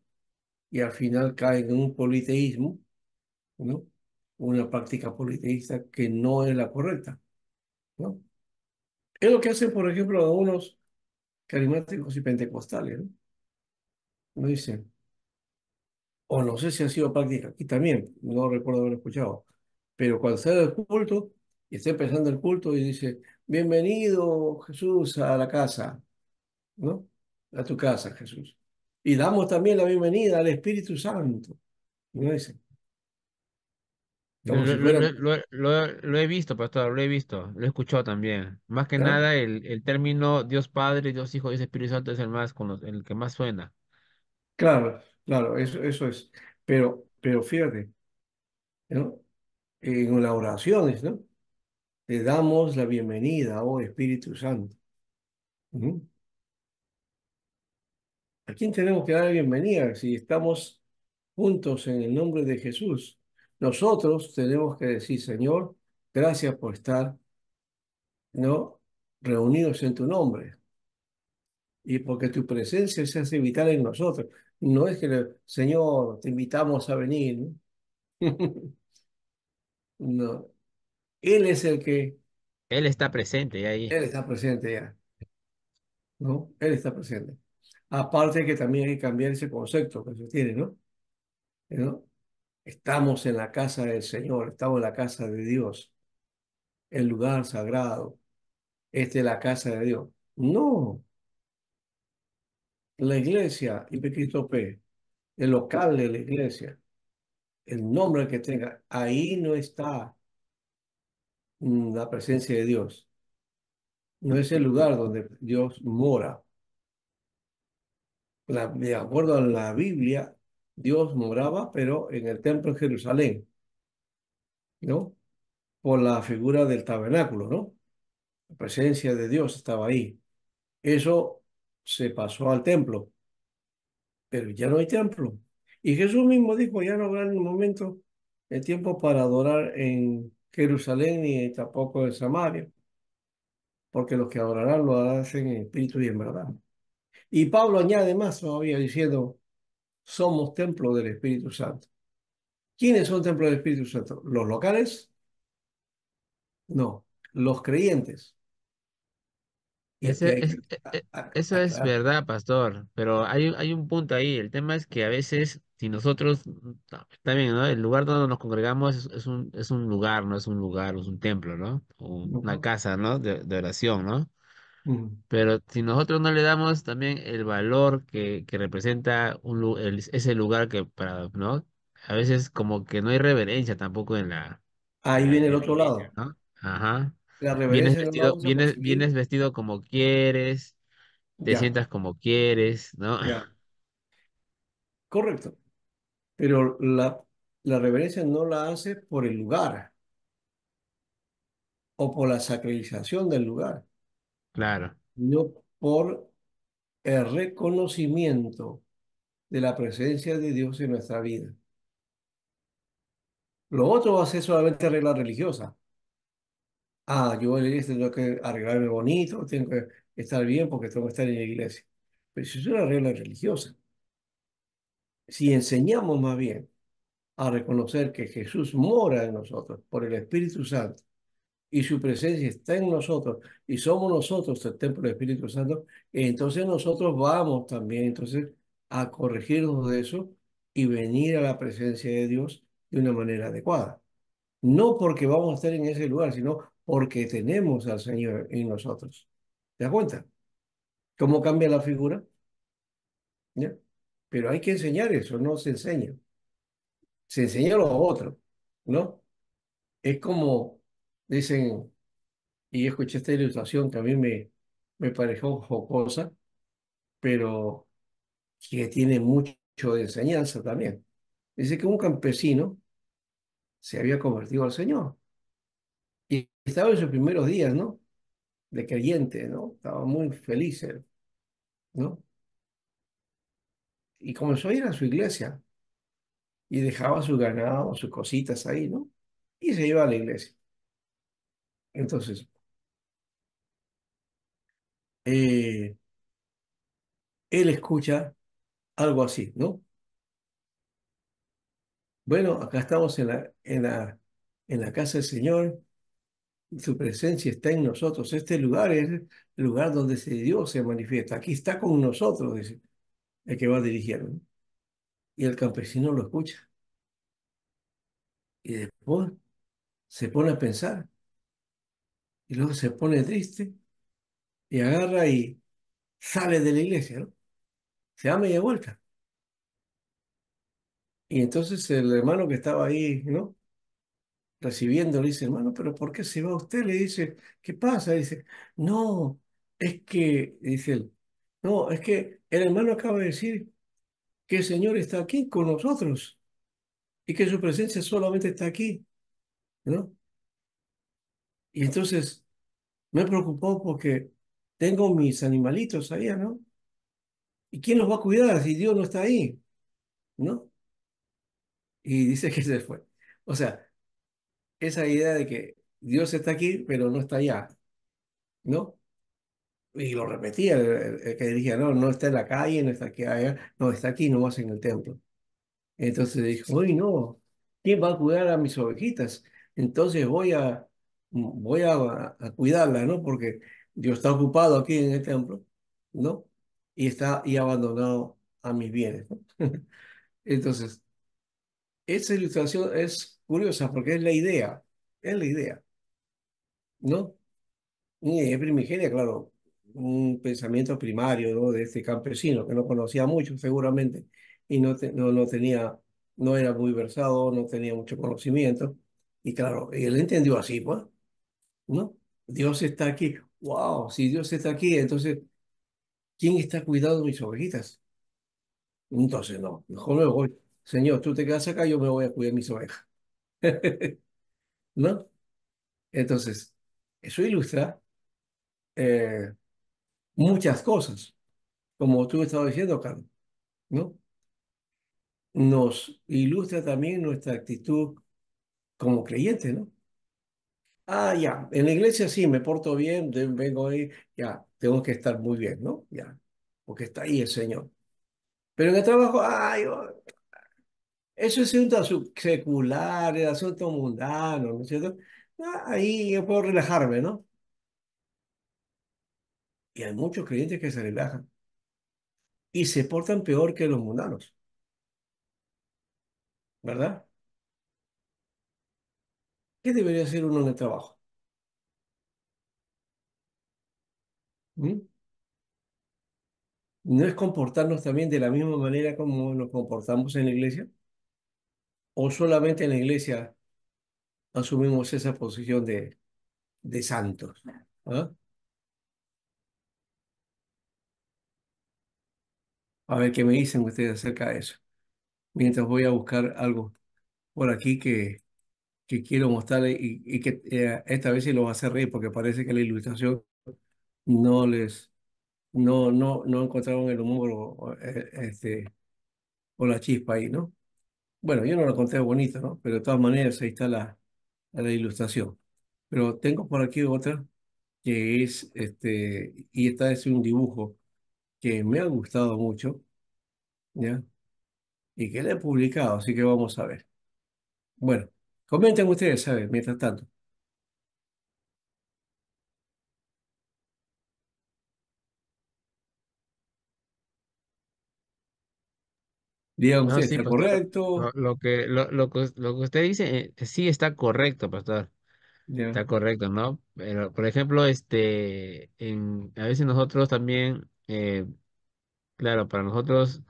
y al final caen en un politeísmo, ¿no? Una práctica politeísta que no es la correcta, ¿no? Es lo que hacen, por ejemplo, algunos carismáticos y pentecostales, ¿no? Dicen, o no sé si ha sido práctica aquí también, no recuerdo haber escuchado, pero cuando sale del culto y está empezando el culto y dice, bienvenido Jesús a la casa, ¿no? A tu casa, Jesús. Y damos también la bienvenida al Espíritu Santo, ¿no dicen? Lo, Como lo- si lo- fuera, lo- lo- lo he visto, pastor, lo he visto, lo he escuchado también. Más que nada, el, el término Dios Padre, Dios Hijo, Dios Espíritu Santo es el más cono- el que más suena. Claro, claro, eso, eso es. Pero, pero fíjate, ¿no? En las oraciones, ¿no? Te damos la bienvenida, oh Espíritu Santo. Ujú. ¿A quién tenemos que dar la bienvenida si estamos juntos en el nombre de Jesús? Nosotros tenemos que decir, Señor, gracias por estar, ¿no? Reunidos en tu nombre y porque tu presencia se hace vital en nosotros. No es que, le- Señor, te invitamos a venir, ¿no? No, Él es el que, Él está presente ahí. Él está presente ya, ¿no? Él está presente. Aparte que también hay que cambiar ese concepto que se tiene, ¿no? ¿No? Estamos en la casa del Señor, estamos en la casa de Dios, el lugar sagrado. Esta es la casa de Dios. No, la iglesia, y P, el local de la iglesia, el nombre que tenga, ahí no está la presencia de Dios. No es el lugar donde Dios mora. La- de acuerdo a la Biblia, Dios moraba, pero en el templo de Jerusalén, ¿no? Por la figura del tabernáculo, ¿no? La presencia de Dios estaba ahí. Eso se pasó al templo, pero ya no hay templo. Y Jesús mismo dijo, ya no habrá en un momento el tiempo para adorar en Jerusalén ni tampoco en Samaria, porque los que adorarán lo harán en espíritu y en verdad. Y Pablo añade más todavía diciendo, somos templo del Espíritu Santo. ¿Quiénes son templo del Espíritu Santo? ¿Los locales? No, los creyentes. Ese, es, e- e- eso es verdad, pastor, pero hay, un- hay un punto ahí. El tema es que a veces, si nosotros, mm, no. El lugar donde nos congregamos es, es un, es un lugar, no es un lugar, es un templo, ¿no? O una casa, ¿no? De, de oración, ¿no? Pero si nosotros no le damos también el valor que, que representa un, el- ese lugar que para, ¿no? A veces como que no hay reverencia tampoco en la, en Ahí la, viene el otro lado. ¿no? Ajá. La Vienes reverencia la vestido, vienes, vienes vestido como quieres, te Ya, sientas como quieres, ¿no? ya, correcto. Pero la, la reverencia no la hace por el lugar o por la sacralización del lugar, Claro. no por el reconocimiento de la presencia de Dios en nuestra vida. Lo otro va a ser solamente regla religiosa. Ah, yo en la iglesia tengo que arreglarme bonito, tengo que estar bien porque tengo que estar en la iglesia. Pero eso es una regla religiosa. Si enseñamos más bien a reconocer que Jesús mora en nosotros por el Espíritu Santo y su presencia está en nosotros y somos nosotros el templo del Espíritu Santo, entonces nosotros vamos también entonces a corregirnos de eso y venir a la presencia de Dios de una manera adecuada. No porque vamos a estar en ese lugar, sino porque tenemos al Señor en nosotros. ¿Te das cuenta? ¿Cómo cambia la figura? ¿Ya? Pero hay que enseñar eso, no se enseña. Se enseña a los otros, ¿no? Es como Dicen, y escuché esta ilustración que a mí me, me pareció jocosa, pero que tiene mucho de enseñanza también. Dice que un campesino se había convertido al Señor y estaba en sus primeros días, ¿no? De creyente, ¿no? Estaba muy feliz ¿no? Y comenzó a ir a su iglesia y dejaba su ganado, sus cositas ahí, ¿no? Y se iba a la iglesia. Entonces, eh, él escucha algo así, ¿no? Bueno, acá estamos en la, en la, en la casa del Señor, su presencia está en nosotros. Este lugar es el lugar donde Dios se manifiesta. Aquí está con nosotros, dice el que va dirigiendo. Y el campesino lo escucha. Y después se pone a pensar. Y luego se pone triste y agarra y sale de la iglesia, ¿no? Se da media vuelta. Y entonces el hermano que estaba ahí, ¿no? Recibiendo, le dice, hermano, pero ¿por qué se va usted? Le dice, ¿qué pasa? Dice, no, es que, dice él, no, es que el hermano acaba de decir que el Señor está aquí con nosotros y que su presencia solamente está aquí, ¿no? Y entonces me preocupó porque tengo mis animalitos allá, ¿no? ¿Y quién los va a cuidar si Dios no está ahí? ¿No? Y dice que se fue. O sea, esa idea de que Dios está aquí, pero no está allá, ¿no? Y lo repetía, el, el que dirigía, no, no está en la calle, no está aquí allá, no, está aquí nomás en el templo. Entonces dijo, uy, no, ¿quién va a cuidar a mis ovejitas? Entonces voy a, voy a, cuidarla, ¿no? Porque Dios está ocupado aquí en el templo, ¿no? Y está y abandonado a mis bienes, ¿no? Entonces, esa ilustración es curiosa porque es la idea, es la idea, ¿no? Es primigenia, claro, un pensamiento primario. De este campesino que no conocía mucho seguramente y no, no, no tenía, no era muy versado, no tenía mucho conocimiento. Y claro, él entendió así, pues, ¿no? Dios está aquí. Wow, si Dios está aquí, entonces, ¿quién está cuidando mis ovejitas? Entonces, no, mejor me voy. Señor, tú te quedas acá, yo me voy a cuidar mis ovejas. ¿No? Entonces, eso ilustra eh, muchas cosas, como tú estabas diciendo, Carlos, ¿no? Nos ilustra también nuestra actitud como creyentes, ¿no? Ah, ya, en la iglesia sí, me porto bien, vengo ahí, ya, tengo que estar muy bien, ¿no? Ya, porque está ahí el Señor. Pero en el trabajo, ay, oh, eso es un asunto secular, es asunto mundano, ¿no es cierto? Ah, ahí yo puedo relajarme, ¿no? Y hay muchos creyentes que se relajan y se portan peor que los mundanos, ¿verdad? ¿Qué debería hacer uno en el trabajo? ¿Mm? ¿No es comportarnos también de la misma manera como nos comportamos en la iglesia? ¿O solamente en la iglesia asumimos esa posición de, de santos? ¿Ah? A ver qué me dicen ustedes acerca de eso. Mientras voy a buscar algo por aquí que, que quiero mostrarles y, y que eh, esta vez sí los hacer reír porque parece que la ilustración no les, no, no, no encontraron el humor o, eh, este, o la chispa ahí, ¿no? Bueno, yo no lo conté bonito, ¿no? Pero de todas maneras ahí está la, la ilustración. Pero tengo por aquí otra que es, este, y esta es un dibujo que me ha gustado mucho, ¿ya? Y que le he publicado, así que vamos a ver. Bueno, comenten ustedes, ¿saben? Mientras tanto, digan No, ustedes, sí, ¿está pastor. Lo, correcto? lo que, lo, lo que, lo que usted dice, eh, sí está correcto, pastor. Ya, Está correcto, ¿no? Pero, por ejemplo, este, en, a veces nosotros también, eh, claro, para nosotros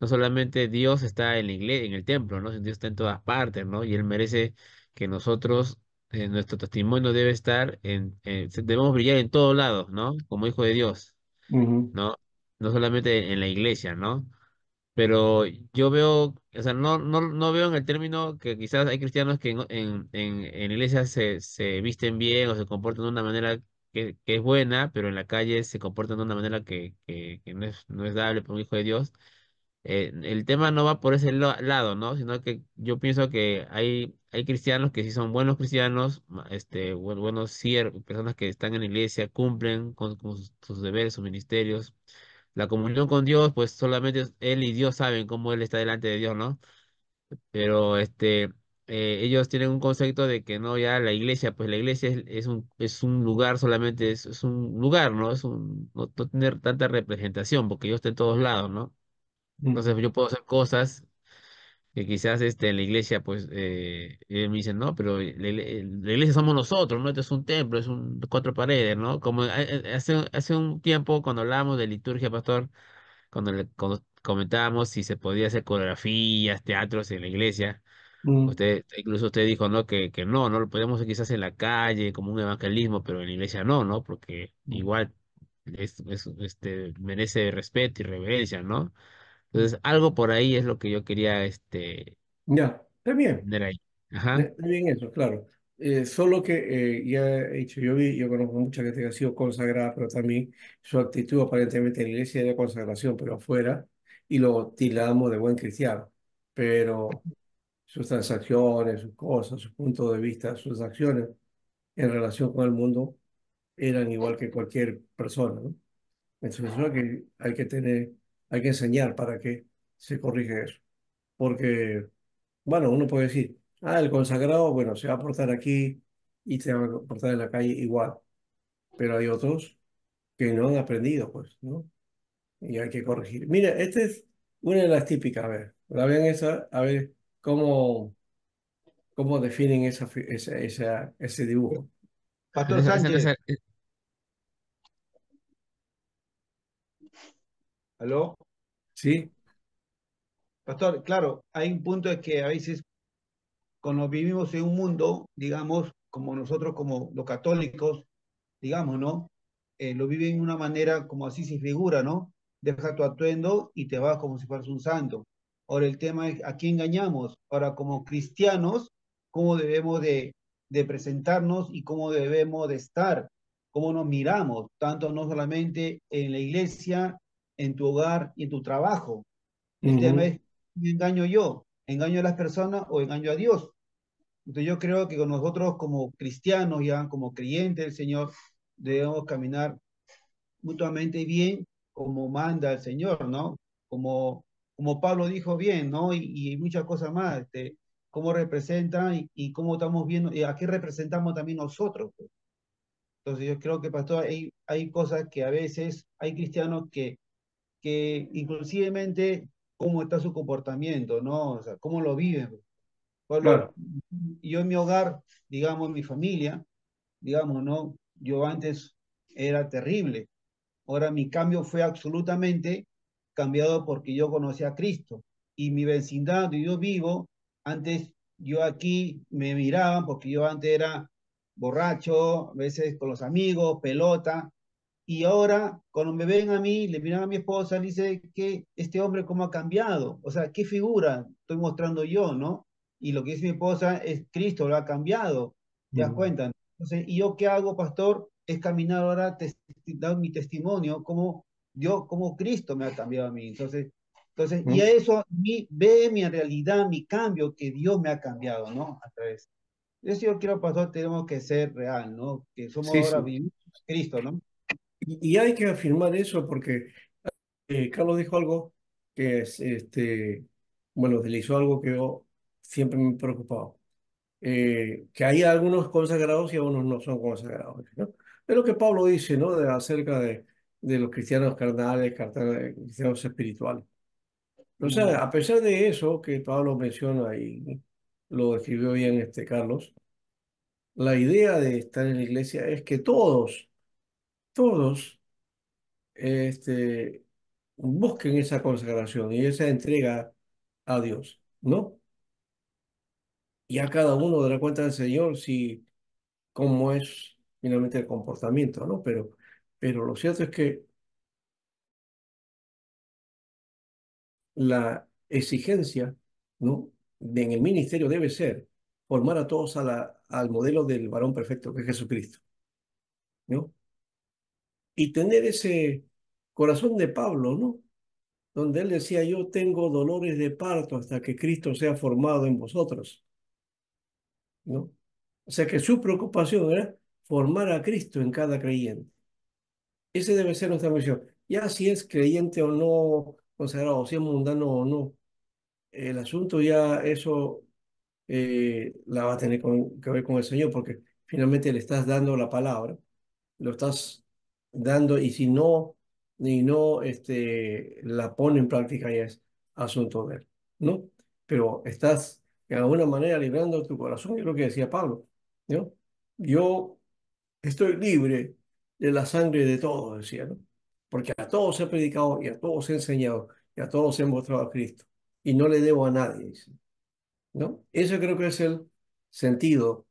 no solamente Dios está en la iglesia, en el templo, ¿no? Dios está en todas partes, ¿no? Y Él merece que nosotros eh, nuestro testimonio debe estar en, en- debemos brillar en todos lados, ¿no? Como hijo de Dios, ¿no? No solamente en la iglesia, ¿no? Pero yo veo, o sea, no, no, no veo en el término que quizás hay cristianos que en, en, en, en iglesias se, se visten bien o se comportan de una manera que, que es buena, pero en la calle se comportan de una manera que, que, que no es, no es dable por un hijo de Dios. Eh, el tema no va por ese lado, ¿no? Sino que yo pienso que hay, hay cristianos que sí son buenos cristianos, este, buen- buenos siervos, personas que están en la iglesia, cumplen con, sus, deberes, sus ministerios la comunión con Dios, pues solamente Él y Dios saben cómo Él está delante de Dios, ¿no? Pero este, eh, ellos tienen un concepto de que no, ya la iglesia, pues la iglesia es, un, es un lugar solamente, es, es un lugar, ¿no? Es un, no, no tener tanta representación, porque Dios está en todos lados, ¿no? Ujú, Entonces yo puedo hacer cosas que quizás este, en la iglesia, pues, eh, eh, me dicen, no, pero la, igle- la iglesia somos nosotros, ¿no? Este es un templo, es un cuatro paredes, ¿no? Como eh, eh, hace, hace un tiempo cuando hablábamos de liturgia, pastor, cuando le cuando comentábamos si se podía hacer coreografías, teatros en la iglesia. ujú, Usted, incluso usted dijo, ¿no? Que, que no, no lo podemos hacer quizás en la calle como un evangelismo, pero en la iglesia no, ¿no? Porque ujú, igual es, es, este, merece respeto y reverencia, ¿no? Entonces, algo por ahí es lo que yo quería, este, Ya, está bien. tener ahí. Ajá. Está bien eso, claro. Eh, solo que eh, ya he dicho, yo vi, yo conozco mucha gente que ha sido consagrada, pero también su actitud aparentemente en la iglesia era consagración, pero afuera, y lo tildamos de buen cristiano. Pero sus transacciones, sus cosas, sus puntos de vista, sus acciones en relación con el mundo eran igual que cualquier persona, ¿no? Entonces eso es lo que hay que tener, hay que enseñar para que se corrija eso. Porque bueno, uno puede decir, ah, el consagrado, bueno, se va a portar aquí y se va a portar en la calle igual, pero hay otros que no han aprendido, pues, ¿no? Y hay que corregir. Mira, esta es una de las típicas, a ver, la vean esa, a ver cómo, cómo definen esa, esa, esa- ese dibujo, Pastor Sánchez, ¿aló? ¿sí? Pastor, claro, hay un punto de que a veces cuando vivimos en un mundo, digamos, como nosotros como los católicos, digamos, ¿no? Eh, lo viven de una manera como así se figura, ¿no? Deja tu atuendo y te vas como si fueras un santo. Ahora el tema es, ¿a quién engañamos? Ahora como cristianos, ¿cómo debemos de, de presentarnos y cómo debemos de estar? ¿Cómo nos miramos? Tanto no solamente en la iglesia, en tu hogar y en tu trabajo. El tema Ujú, es, ¿me engaño yo? ¿Engaño a las personas o engaño a Dios? Entonces yo creo que con nosotros como cristianos ya, como creyentes del Señor, debemos caminar mutuamente bien como manda el Señor, ¿no? Como, como Pablo dijo bien, ¿no? Y, y muchas cosas más, este, cómo representan y, y cómo estamos viendo, y a qué representamos también nosotros. pues. Entonces yo creo que, pastor, hay, hay cosas que a veces hay cristianos que, que inclusivemente cómo está su comportamiento, ¿no? O sea, cómo lo viven. Claro. yo en mi hogar, digamos, en mi familia, digamos, ¿no? Yo antes era terrible. Ahora mi cambio fue absolutamente cambiado porque yo conocí a Cristo. Y mi vecindad donde yo vivo, antes yo aquí me miraban porque yo antes era borracho, a veces con los amigos, pelota, y ahora, cuando me ven a mí, le miran a mi esposa, le dice que este hombre cómo ha cambiado. O sea, ¿qué figura estoy mostrando yo, no? Y lo que dice mi esposa es Cristo, lo ha cambiado. ¿Te das Ujú, cuenta? Entonces, ¿y yo qué hago, pastor? Es caminar ahora, dar mi testimonio, como yo, como Cristo me ha cambiado a mí. Entonces, entonces y a ujú. eso, mi, ve mi realidad, mi cambio, que Dios me ha cambiado, ¿no? A través. Eso yo quiero, pastor, tenemos que ser real, ¿no? Que somos Sí, ahora sí. vivimos Cristo, ¿no? Y, hay que afirmar eso porque eh, Carlos dijo algo que es, este, bueno, utilizó algo que yo siempre me he preocupado. eh, que hay algunos consagrados y algunos no son consagrados, ¿no? Es lo que Pablo dice, ¿no? De, acerca de, de los cristianos carnales, cristianos espirituales. O Mm. sea, a pesar de eso que Pablo menciona y lo describió bien este Carlos, la idea de estar en la iglesia es que todos, todos, este, busquen esa consagración y esa entrega a Dios, ¿no? Y a cada uno dará cuenta del Señor si cómo es finalmente el comportamiento, ¿no? Pero, pero lo cierto es que la exigencia, ¿no? en el ministerio debe ser formar a todos a la- al modelo del varón perfecto, que es Jesucristo, ¿no? Y tener ese corazón de Pablo, ¿no? Donde él decía, yo tengo dolores de parto hasta que Cristo sea formado en vosotros, ¿no? O sea que su preocupación era formar a Cristo en cada creyente. Ese debe ser nuestra misión. Ya si es creyente o no, consagrado, si es mundano o no, el asunto ya eso eh, la va a tener con- que ver con el Señor, porque finalmente le estás dando la palabra, lo estás dando y si no, ni no este, la pone en práctica ya es asunto de él, ¿no? Pero estás de alguna manera librando tu corazón, es lo que decía Pablo, ¿no? Yo estoy libre de la sangre de todos, decía, ¿no? Porque a todos he predicado y a todos he enseñado y a todos he mostrado a Cristo y no le debo a nadie. ¿no? Eso creo que es el sentido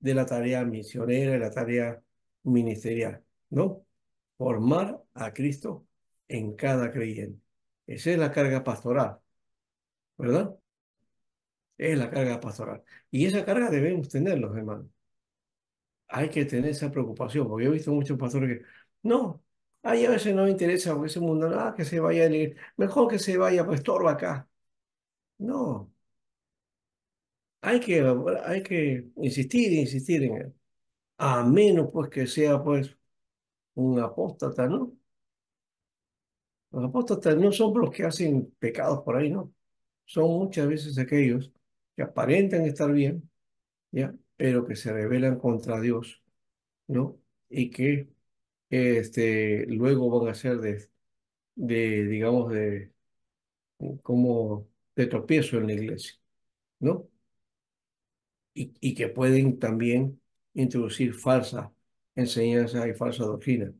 de la tarea misionera, de la tarea ministerial, ¿no? Formar a Cristo en cada creyente. Esa es la carga pastoral, ¿verdad? Es la carga pastoral. Y esa carga debemos tenerlos, hermanos. Hay que tener esa preocupación, porque yo he visto muchos pastores que, no, ahí a veces no me interesa, porque ese mundo, ah, que se vaya mejor que se vaya, pues estorba acá. No, hay que, hay que insistir, insistir en él. a menos pues que sea pues un apóstata, ¿no? Los apóstatas no son los que hacen pecados por ahí, ¿no? Son muchas veces aquellos que aparentan estar bien, ¿ya? Pero que se rebelan contra Dios, ¿no? Y que este, luego van a ser de, de, digamos, de, como de tropiezo en la iglesia, ¿no? Y, y que pueden también introducir falsa enseñanza y falsa doctrina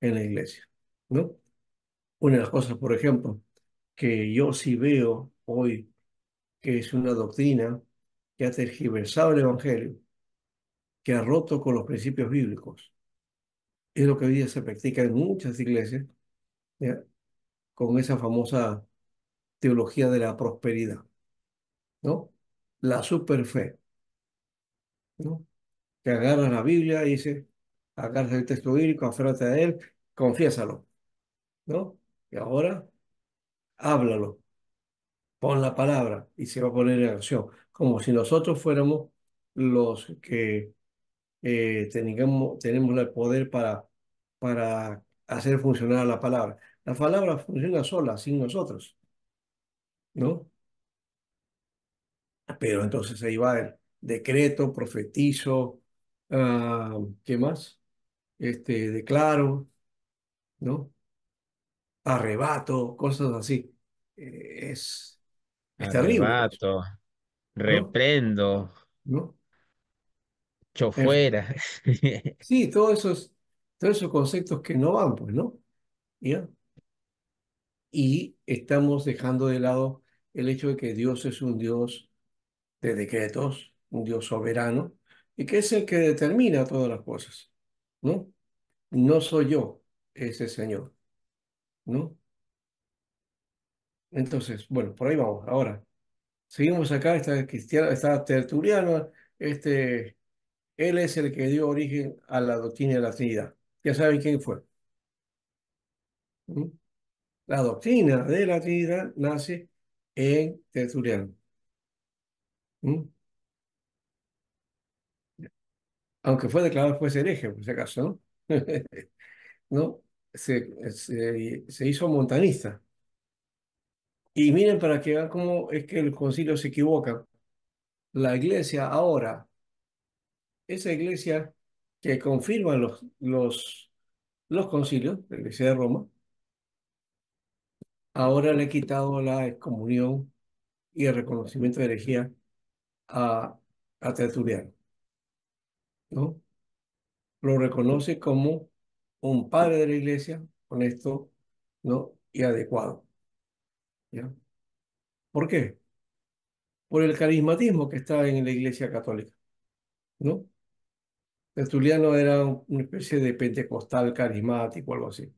en la iglesia, ¿no? Una de las cosas, por ejemplo, que yo sí veo hoy que es una doctrina que ha tergiversado el Evangelio, que ha roto con los principios bíblicos. Es lo que hoy día se practica en muchas iglesias, con esa famosa teología de la prosperidad, ¿no? La superfe, ¿no? Que agarras la Biblia y dice, agarras el texto bíblico, aférrate a él, confiésalo, ¿no? Y ahora háblalo, pon la palabra y se va a poner en acción, como si nosotros fuéramos los que eh, tengamos, tenemos el poder para, para hacer funcionar la palabra. La palabra funciona sola, sin nosotros, ¿no? Pero entonces ahí va el decreto, profetizo, ah, ¿qué más? Este, declaro, ¿no? Arrebato, cosas así. Eh, es, es terrible eso, Arrebato, reprendo, ¿No? echo En fin, fuera. sí, todos esos, todos esos conceptos que no van, pues, ¿no? ¿Ya? y estamos dejando de lado el hecho de que Dios es un Dios de decretos, un Dios soberano, y que es el que determina todas las cosas, ¿no? No soy yo, es el Señor, ¿no? Entonces, bueno, por ahí vamos. Ahora, seguimos acá, está cristiano, está tertuliano, este, él es el que dio origen a la doctrina de la Trinidad. Ya saben quién fue. ¿no? La doctrina de la Trinidad nace en Tertuliano. ¿no? Aunque fue declarado después hereje, por si acaso, ¿no? Se, se hizo montanista. Y miren para que vean cómo es que el concilio se equivoca. La iglesia ahora, esa iglesia que confirma los, los, los concilios, la iglesia de Roma, ahora le ha quitado la excomunión y el reconocimiento de herejía a, a Tertuliano, ¿no? Lo reconoce como un padre de la iglesia, honesto, ¿no? Y adecuado. ¿ya? ¿Por qué? Por el carismatismo que está en la Iglesia Católica, ¿no? Tertuliano era una especie de pentecostal carismático, algo así,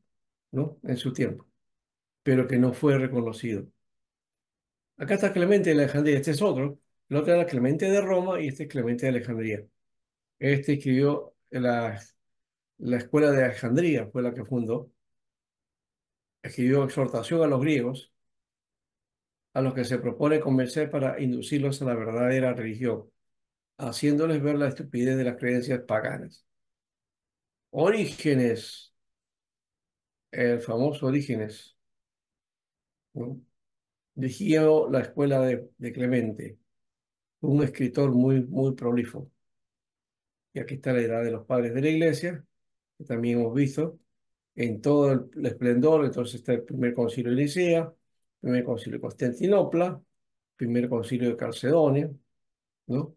¿no? En su tiempo, pero que no fue reconocido. Acá está Clemente de Alejandría, este es otro. El otro era Clemente de Roma y este es Clemente de Alejandría. Este escribió la, la escuela de Alejandría, fue la que fundó. Escribió exhortación a los griegos, a los que se propone convencer para inducirlos a la verdadera religión, haciéndoles ver la estupidez de las creencias paganas. Orígenes, el famoso Orígenes, dirigió la escuela de, de Clemente, un escritor muy, muy prolífico. Aquí está la edad de los padres de la iglesia, que también hemos visto en todo el, esplendor. Entonces está el primer concilio de Nicea, primer concilio de Constantinopla, primer concilio de Calcedonia, ¿no?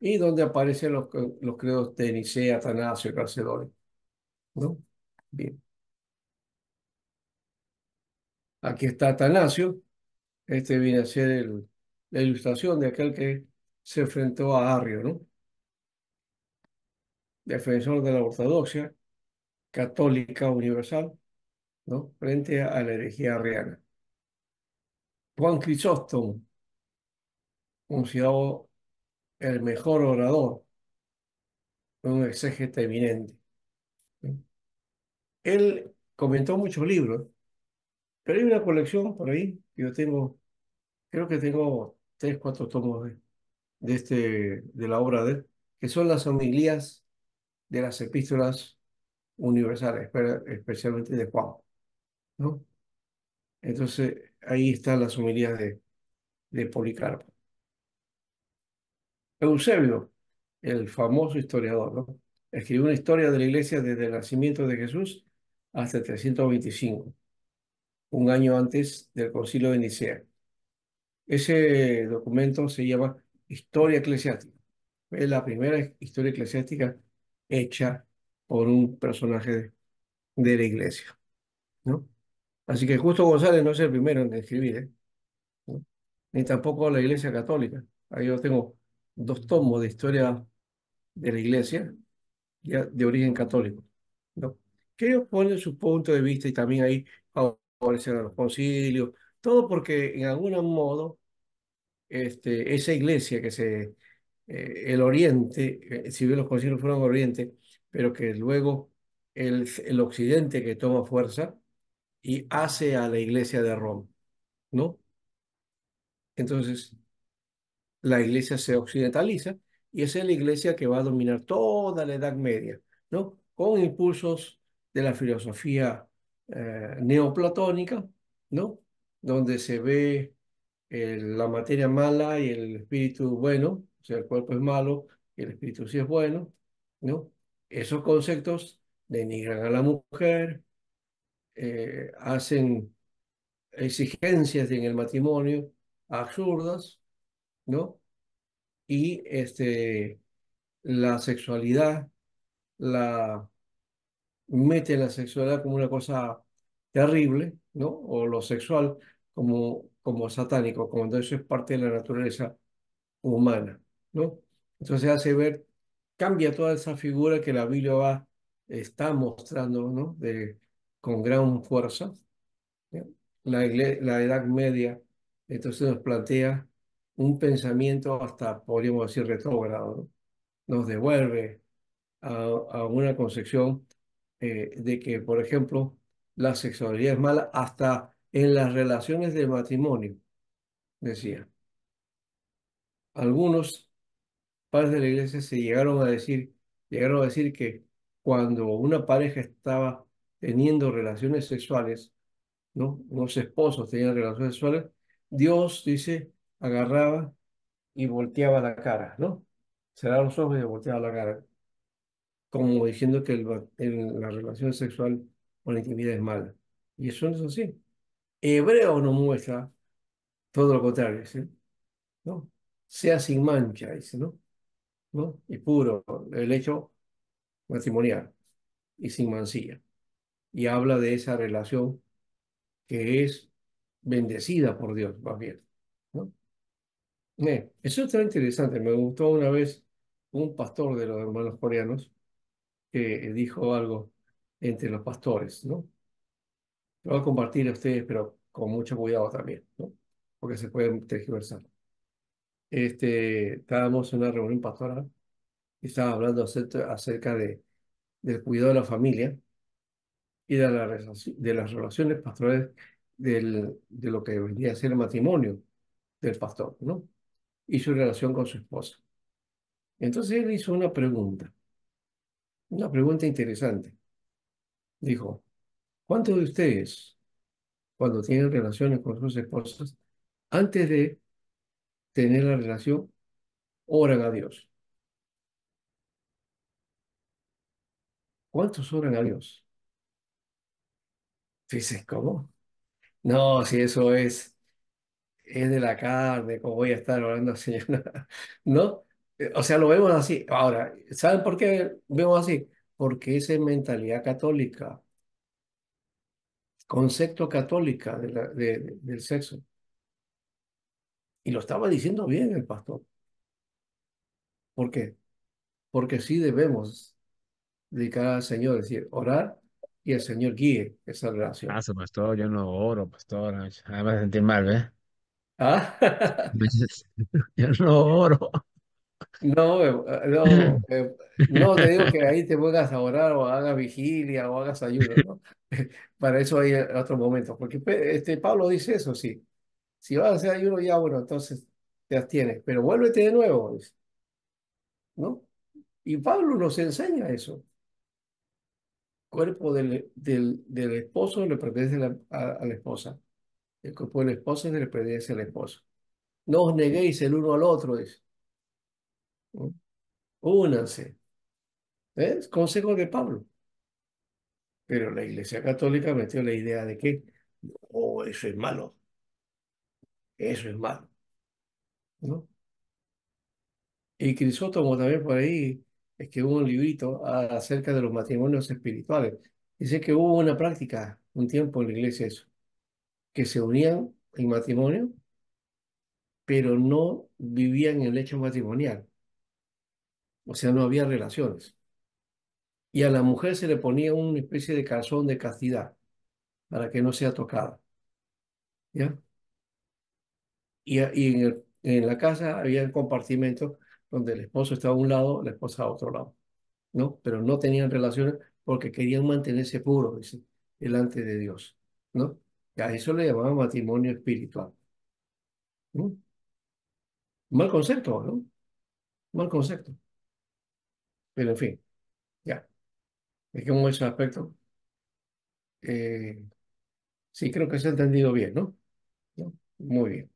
Y donde aparecen los, los credos de Nicea, Atanasio y Calcedonia, ¿no? Bien. Aquí está Atanasio. Este viene a ser la ilustración de aquel que se enfrentó a Arrio, ¿no? Defensor de la ortodoxia católica universal. Frente a la herejía arriana. Juan Crisóstomo, considerado el mejor orador, un exégeta eminente. Él comentó muchos libros, pero hay una colección por ahí yo tengo, creo que tengo tres, cuatro tomos de, de, este, de la obra de él, que son las homilías de las epístolas universales, especialmente de Juan, ¿no? Entonces, ahí están las homilías de, de Policarpo. Eusebio, el famoso historiador, ¿no? Escribió una historia de la iglesia desde el nacimiento de Jesús hasta el 325, un año antes del concilio de Nicea. Ese documento se llama Historia Eclesiástica. Es la primera historia eclesiástica hecha por un personaje de, la iglesia, ¿no? Así que Justo González no es el primero en escribir, ¿eh? Ni tampoco la iglesia católica. Ahí yo tengo dos tomos de historia de la iglesia de origen católico, ¿no? Que ellos ponen su punto de vista y también ahí favorecen a los concilios, todo porque en algún modo este, esa iglesia que se, eh, el oriente, eh, si bien los concilios fueron oriente, pero que luego el, el occidente que toma fuerza y hace a la iglesia de Roma, ¿no? Entonces, la iglesia se occidentaliza y es la iglesia que va a dominar toda la Edad Media, ¿no? Con impulsos de la filosofía eh, neoplatónica, ¿no? Donde se ve la materia mala y el espíritu bueno, sea, el cuerpo es malo y el espíritu sí es bueno, ¿no? Esos conceptos denigran a la mujer, eh, hacen exigencias en el matrimonio absurdas, ¿no? Y este, la sexualidad, la mete la sexualidad como una cosa terrible, ¿no? O lo sexual como, como satánico, como eso es parte de la naturaleza humana, ¿no? Entonces hace ver, cambia toda esa figura que la Biblia está mostrando, ¿no? Con gran fuerza. La, Edad Media, entonces nos plantea un pensamiento hasta, podríamos decir, retrógrado, ¿no? Nos devuelve a, a una concepción eh, de que, por ejemplo, la sexualidad es mala hasta en las relaciones de matrimonio, decía. Algunos padres de la iglesia se llegaron a decir, llegaron a decir que cuando una pareja estaba teniendo relaciones sexuales, ¿no? Unos esposos tenían relaciones sexuales, Dios, dice, agarraba y volteaba la cara, ¿no? Cerraba los ojos y volteaba la cara, como diciendo que el, la relación sexual o la intimidad es mala. Y eso no es así. Hebreo nos muestra todo lo contrario, ¿sí? ¿no? Sea sin mancha, dice, ¿no? Y puro, el hecho matrimonial y sin mancilla. Y habla de esa relación que es bendecida por Dios, más bien. ¿no? eso está interesante. Me gustó una vez un pastor de los hermanos coreanos que dijo algo entre los pastores, ¿no? Lo voy a compartir a ustedes, pero con mucho cuidado también, ¿no? Porque se pueden tergiversar. Este, estábamos en una reunión pastoral y estaba hablando acerca, acerca de, del cuidado de la familia y de, la, de las relaciones pastorales del, de lo que vendría a ser el matrimonio del pastor, ¿no? Y su relación con su esposa. Entonces él hizo una pregunta, una pregunta interesante. Dijo, ¿cuántos de ustedes, cuando tienen relaciones con sus esposas, antes de tener la relación, oran a Dios? ¿Cuántos oran a Dios? Dices, ¿cómo? No, si eso es, es de la carne, ¿cómo voy a estar orando al Señor? ¿No? O sea, lo vemos así. Ahora, ¿saben por qué vemos así? Porque esa es mentalidad católica, concepto católica de- del sexo. Y lo estaba diciendo bien el pastor. ¿Por qué? Porque sí debemos dedicar al Señor, es decir, orar y el Señor guíe esa relación. Ah, pastor, yo no oro, pastor. Me a sentir mal, ¿ves? ¿Ah? Yo no oro. No, eh, no, eh, no te digo que ahí te pongas a orar o hagas vigilia o hagas ayuno, ¿no? Para eso hay otro momento, porque este, Pablo dice eso, sí. Si vas a hacer ayuno ya, bueno, entonces te abstienes, pero vuélvete de nuevo, ¿no? Y Pablo nos enseña eso. Cuerpo del, del, del esposo le pertenece a la, la esposa. El cuerpo del esposo le pertenece al esposo. No os neguéis el uno al otro, dice. ¿no? Únanse. ¿Ves? Consejo de Pablo. Pero la Iglesia Católica metió la idea de que, oh, eso es malo, eso es malo, ¿no? Y Crisóstomo también por ahí escribió un librito acerca de los matrimonios espirituales. Dice que hubo una práctica un tiempo en la iglesia eso, que se unían en matrimonio, pero no vivían el hecho matrimonial, o sea, no había relaciones. Y a la mujer se le ponía una especie de calzón de castidad para que no sea tocada, ¿ya? Y, y en, el- en la casa había compartimentos donde el esposo estaba a un lado, la esposa a otro lado, ¿no? Pero no tenían relaciones porque querían mantenerse puros, dice, delante de Dios, ¿no? Y a eso le llamaban matrimonio espiritual. Mal concepto, ¿no? Mal concepto. Pero en fin, ya. Es en ese aspecto, eh, sí creo que se ha entendido bien. ¿No? Muy bien.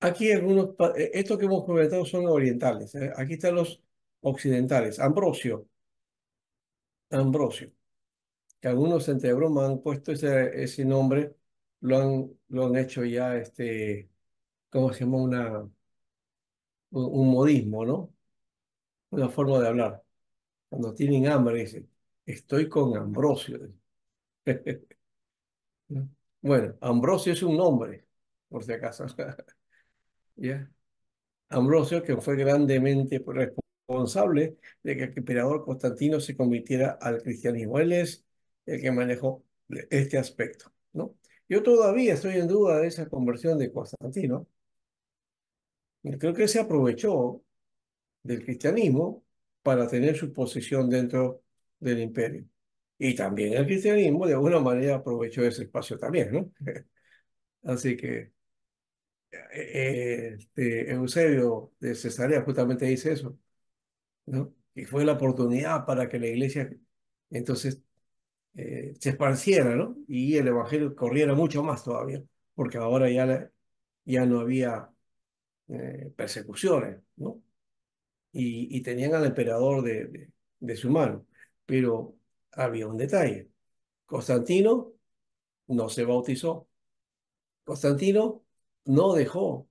Aquí algunos, eh, estos que hemos comentado son orientales, ¿eh? Aquí están los occidentales. Ambrosio, Ambrosio, que algunos entre broma han puesto ese, ese nombre, lo han, lo han hecho ya, este, ¿cómo se llama? Una, un, un modismo, ¿no? Una forma de hablar. Cuando tienen hambre, dicen, estoy con Ambrosio. ¿no? Bueno, Ambrosio es un nombre, por si acaso. ¿Ya? Ambrosio, que fue grandemente responsable de que el emperador Constantino se convirtiera al cristianismo. Él es el que manejó este aspecto, ¿no? Yo todavía estoy en duda de esa conversión de Constantino. Creo que se aprovechó del cristianismo para tener su posición dentro del imperio. Y también el cristianismo de alguna manera aprovechó ese espacio también, ¿no? Así que eh, este, Eusebio de Cesarea justamente dice eso, ¿no? Y fue la oportunidad para que la iglesia entonces eh, se esparciera, ¿no? Y el evangelio corriera mucho más todavía, porque ahora ya, ya no había eh, persecuciones, ¿no? Y, y tenían al emperador de, de, de su mano. Pero había un detalle. Constantino no se bautizó. Constantino no dejó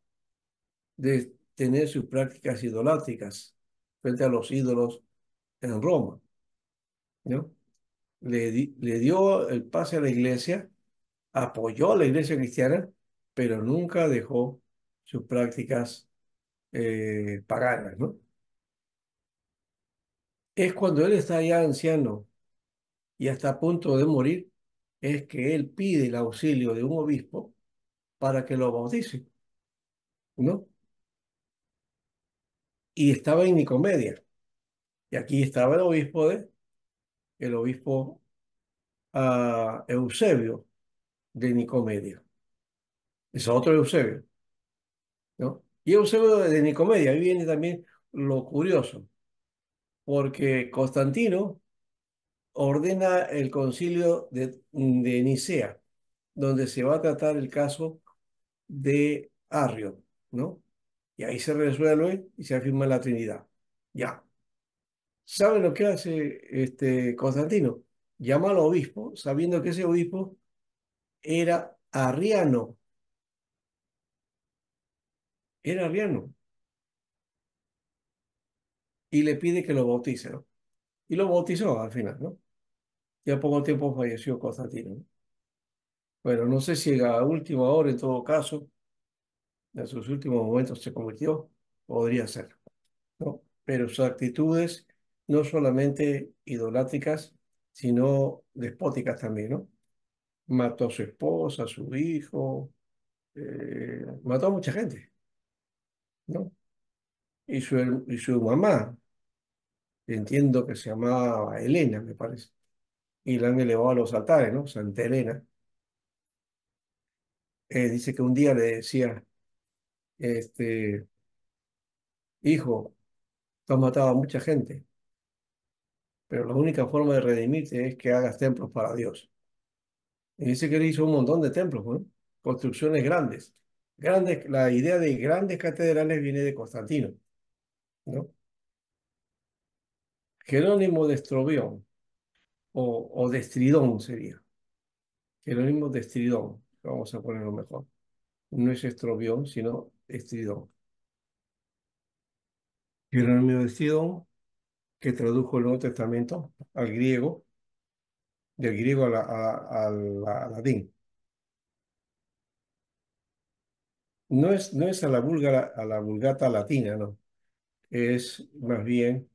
de tener sus prácticas idolátricas frente a los ídolos en Roma, ¿no? Le, le dio el pase a la iglesia, apoyó a la iglesia cristiana, pero nunca dejó sus prácticas eh, paganas, ¿no? Es cuando él está ya anciano y está a punto de morir, es que él pide el auxilio de un obispo para que lo bautice, ¿no? Y estaba en Nicomedia. Y aquí estaba el obispo de, el obispo uh, Eusebio de Nicomedia. Es otro Eusebio, ¿no? Y Eusebio de Nicomedia, ahí viene también lo curioso, porque Constantino ordena el concilio de, de Nicea, donde se va a tratar el caso de Arrio, ¿no? Y ahí se resuelve y se afirma la Trinidad. Ya. ¿Saben lo que hace este Constantino? Llama al obispo, sabiendo que ese obispo era arriano. Era arriano. Y le pide que lo bautice, ¿no? Y lo bautizó al final, ¿no? Ya poco tiempo falleció Constantino. Bueno, no sé si a última hora, en todo caso, en sus últimos momentos se convirtió, podría ser, ¿no? Pero sus actitudes no solamente idolátricas, sino despóticas también, ¿no? Mató a su esposa, a su hijo, eh, mató a mucha gente, ¿no? Y su, y su mamá, entiendo que se llamaba Elena, me parece, y la han elevado a los altares, ¿no? Santa Elena. Eh, dice que un día le decía, este, hijo, tú has matado a mucha gente, pero la única forma de redimirte es que hagas templos para Dios. Y dice que él hizo un montón de templos, construcciones grandes. grandes. La idea de grandes catedrales viene de Constantino, ¿no? Jerónimo de Estrobión, o, o de Estridón sería. Jerónimo de Estridón, vamos a ponerlo mejor. No es Estrobión, sino Estridón. Jerónimo de Estridón, que tradujo el Nuevo Testamento al griego, del griego al latín. No es, no es a la a la vulgata latina, no. Es más bien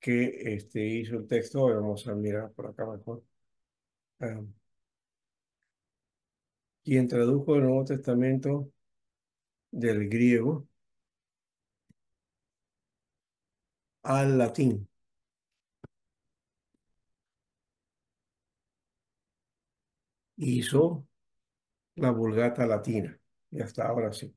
que este, hizo el texto, vamos a mirar por acá mejor. Ah, quien tradujo el Nuevo Testamento del griego al latín. Hizo la vulgata latina. Y hasta ahora sí.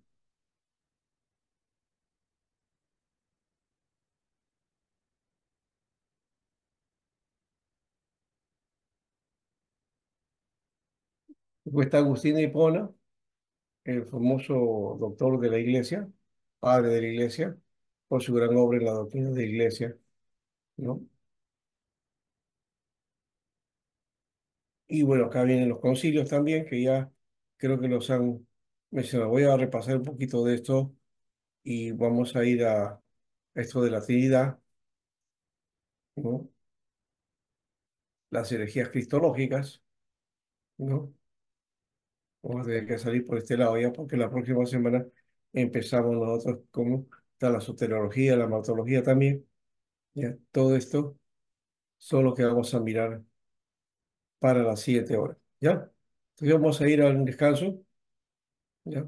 Después está Agustín de Hipona, el famoso doctor de la iglesia, padre de la iglesia, por su gran obra en la doctrina de la iglesia, ¿no? Y bueno, acá vienen los concilios también, que ya creo que los han mencionado. Voy a repasar un poquito de esto y vamos a ir a esto de la Trinidad, ¿no? Las herejías cristológicas, ¿no? Vamos a tener que salir por este lado ya porque la próxima semana empezamos nosotros con la soteriología, la matología también. ¿ya? Todo esto solo que vamos a mirar para las siete horas. ¿Ya? Entonces vamos a ir al descanso. ¿Ya?